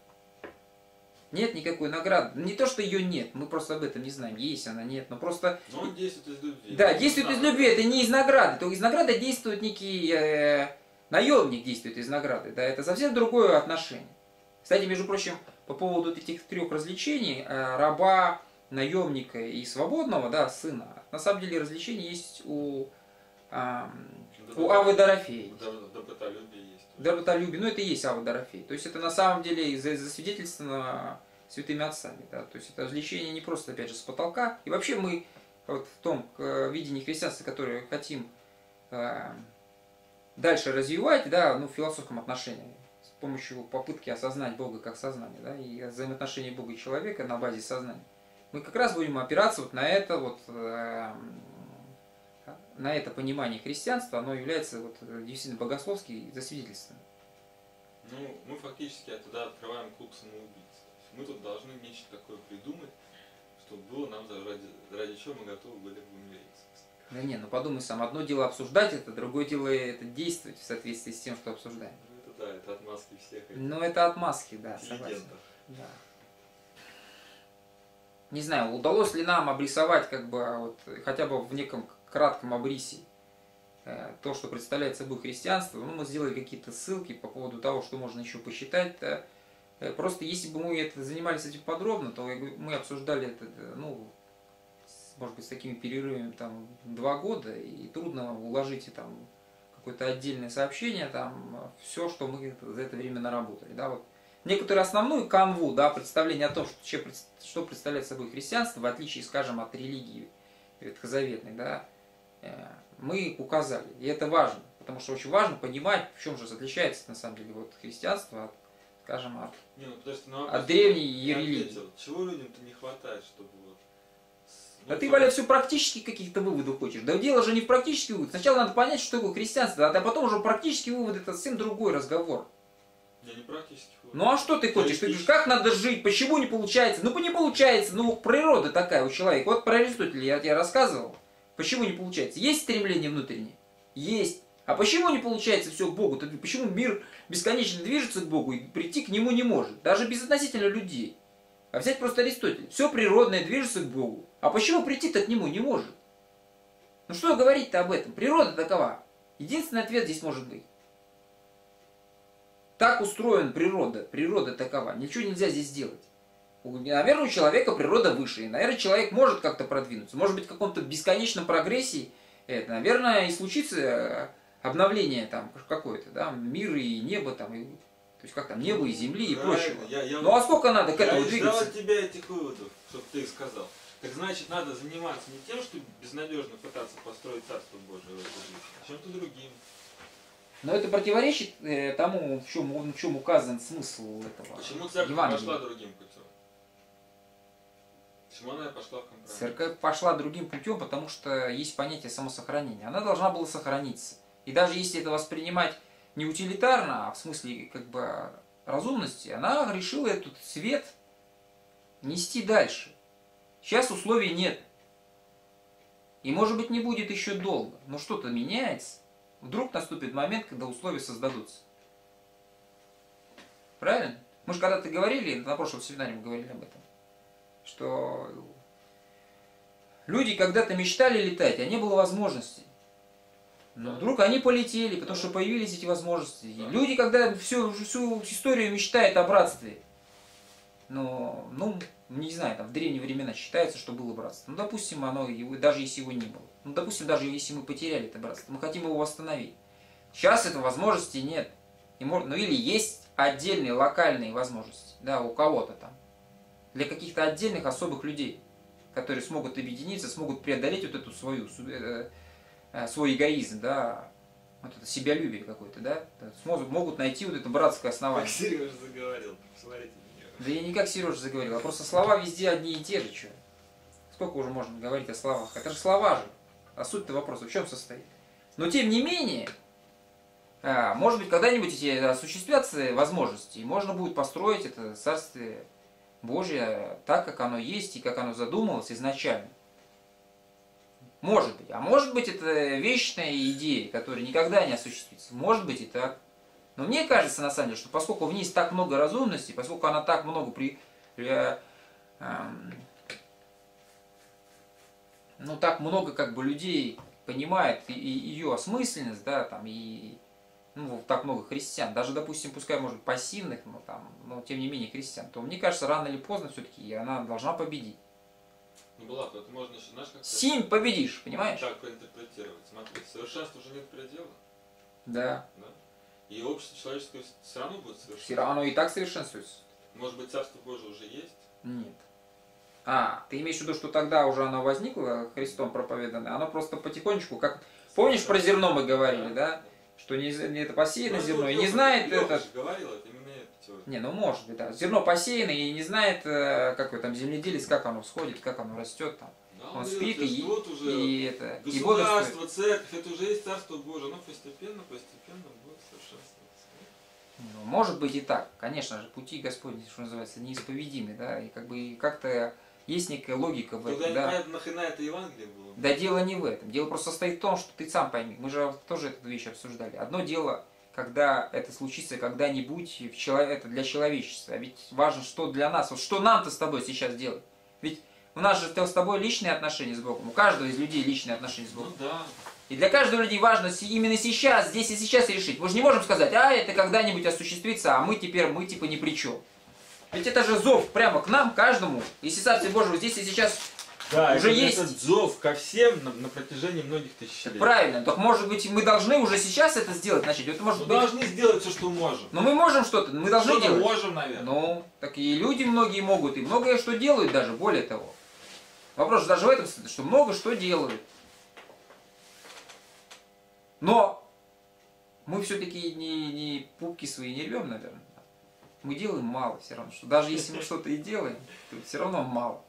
Нет никакой награды. Не то, что ее нет, мы просто об этом не знаем, есть она, нет, но просто... Но он действует из любви. Да, действует из любви, это не из награды. То из награды действует некий э, наемник, действует из награды. Да, это совсем другое отношение. Кстати, между прочим, по поводу этих трех развлечений, э, раба, наемника и свободного, да, сына, на самом деле развлечения есть у, э, у Авы Дорофея. Добротолюбие есть. Добротолюбие, ну это и есть Ава Дорофей. То есть это на самом деле засвидетельствовано святыми отцами. Да? То есть это развлечение не просто, опять же, с потолка. И вообще мы вот в том видении христианства, которое хотим э, дальше развивать, да, ну, в философском отношении, с помощью попытки осознать Бога как сознание, да, и взаимоотношения Бога и человека на базе сознания, мы как раз будем опираться вот на это вот э, на это понимание христианства, оно является вот действительно богословски засвидетельствованным. Ну, мы фактически туда открываем клуб самоубийц мы тут должны нечто такое придумать, чтобы было нам ради, ради чего мы готовы были бы умереть. Да не, ну подумай сам, одно дело обсуждать это, другое дело это действовать в соответствии с тем, что обсуждаем. Ну это да, это отмазки всех. Ну это отмазки, да, согласен. Да. Не знаю, удалось ли нам обрисовать как бы а вот, хотя бы в неком кратком обрисе э, то, что представляет собой христианство. Ну, мы сделали какие-то ссылки по поводу того, что можно еще посчитать. Э, просто если бы мы это занимались этим подробно, то мы обсуждали это, ну, может быть, с такими перерывами там два года, и трудно уложить там какое-то отдельное сообщение, там все, что мы за это время наработали. Да, вот. Некоторую основную канву, да, представление о том, что, что представляет собой христианство, в отличие, скажем, от религии ветхозаветной, да, э, мы указали. И это важно, потому что очень важно понимать, в чем же отличается на самом деле вот христианство от скажем, от, не, ну, подожди, ну, от древней религии. Чего людям-то не хватает, чтобы вот... Ну, да ты, Валя, все практически каких-то выводов хочешь. Да дело же не в практических выводах. Сначала надо понять, что такое христианство, а потом уже практический вывод это совсем другой разговор. Я не практически Ну а что ты хочешь? Ты говоришь, как надо жить, почему не получается? Ну не получается, ну природа такая у человека. Вот про Аристотеля я тебе рассказывал. Почему не получается? Есть стремление внутреннее? Есть. А почему не получается все к Богу? Почему мир бесконечно движется к Богу и прийти к Нему не может? Даже безотносительно людей. А взять просто Аристотель. Все природное движется к Богу. А почему прийти-то к Нему не может? Ну что говорить-то об этом? Природа такова. Единственный ответ здесь может быть. Так устроена природа. Природа такова. Ничего нельзя здесь сделать. Наверное, у человека природа выше. И, наверное, человек может как-то продвинуться. Может быть, в каком-то бесконечном прогрессии это, наверное, и случится э, обновление там какое-то, да, мира и неба там, и, то есть как там, небо и земли и прочего. Я, я, ну а сколько надо к этому я двигаться? Я от тебя этих выводов, чтобы ты сказал. Так значит, надо заниматься не тем, что безнадежно пытаться построить Царство Божие а чем-то другим. Но это противоречит э, тому, в чем, в чем указан смысл этого Почему церковь Евангелия. пошла другим путем? Почему она пошла в компромисс? Церковь пошла другим путем, потому что есть понятие самосохранения. Она должна была сохраниться. И даже если это воспринимать не утилитарно, а в смысле как бы разумности, она решила этот свет нести дальше. Сейчас условий нет. И может быть не будет еще долго. Но что-то меняется. Вдруг наступит момент, когда условия создадутся. Правильно? Мы же когда-то говорили, на прошлом семинаре мы говорили об этом, что люди когда-то мечтали летать, а не было возможности. Но вдруг они полетели, потому что появились эти возможности. И люди, когда всю, всю историю мечтают о братстве, но, ну, не знаю, там в древние времена считается, что было братство. Ну, допустим, оно, даже если его не было. Ну, допустим, даже если мы потеряли это братство, мы хотим его восстановить. Сейчас этой возможности нет. И, ну или есть отдельные локальные возможности, да, у кого-то там. Для каких-то отдельных особых людей, которые смогут объединиться, смогут преодолеть вот эту свою, э, э, свой эгоизм, да, вот это себялюбие какое-то, да, смогут, могут найти вот это братское основание. Как Сережа заговорил, посмотрите. Да я не как Сережа заговорил, а просто слова везде одни и те же, что. Сколько уже можно говорить о словах? Это же слова же. А суть-то вопроса в чем состоит? Но тем не менее, а, может быть, когда-нибудь эти осуществятся возможности, и можно будет построить это царствие Божье так, как оно есть и как оно задумывалось изначально. Может быть. А может быть, это вечная идея, которая никогда не осуществится. Может быть и так. Но мне кажется, на самом деле, что поскольку в ней так много разумности, поскольку она так много при, э, э, ну, так много как бы людей понимает и, и ее осмысленность, да, там, и ну, так много христиан, даже, допустим, пускай, может, пассивных, но там, но тем не менее христиан, то мне кажется, рано или поздно все-таки она должна победить. Ну, Булат, это можно еще, знаешь, как Сим победишь, понимаешь? Так проинтерпретировать. Смотри, совершенства уже нет предела. Да. да. И общество человеческое все равно будет совершенствоваться. Все равно и так совершенствуется. Может быть, Царство Божие уже есть? Нет. А, ты имеешь в виду, что тогда уже оно возникло, Христом проповеданное, оно просто потихонечку, как... Помнишь, про зерно мы говорили, да? Что не, не это посеяно ну, зерно, и не знает это... говорил, это именно теория. Не, ну может быть, да. Зерно посеяно и не знает, э, какой там земледелец, как оно всходит, как оно растет там. Да, он, он спит и, уже и это... Государство, и церковь, это уже есть Царство Божие, оно постепенно, постепенно будет. Ну, может быть и так. Конечно же, пути Господни, что называется, неисповедимы, да, и как бы как-то есть некая логика в этом. Тогда да. непонятно, нахрена это Евангелие было. Да дело не в этом. Дело просто состоит в том, что ты сам пойми. Мы же тоже эту вещь обсуждали. Одно дело, когда это случится когда-нибудь это для человечества. А ведь важно, что для нас. Вот что нам-то с тобой сейчас делать? Ведь у нас же с тобой личные отношения с Богом. У каждого из людей личные отношения с Богом. Ну да. И для каждого людей важно именно сейчас, здесь и сейчас решить. Мы же не можем сказать, а это когда-нибудь осуществится, а мы теперь, мы типа ни при чем. Ведь это же зов прямо к нам, каждому. Если Царствие Божие здесь и сейчас да, уже это, есть. этот зов ко всем на, на протяжении многих тысячелетий. Правильно. Так может быть мы должны уже сейчас это сделать начать. Это может мы быть... должны сделать все, что можем. Но мы можем что-то, мы должны что делать. можем, наверное. Ну, так и люди многие могут, и многое что делают даже, более того. Вопрос даже в этом, что много что делают. Но мы все-таки не, не пупки свои не рвем, наверное мы делаем мало все равно. Что даже если мы что-то и делаем, то все равно мало.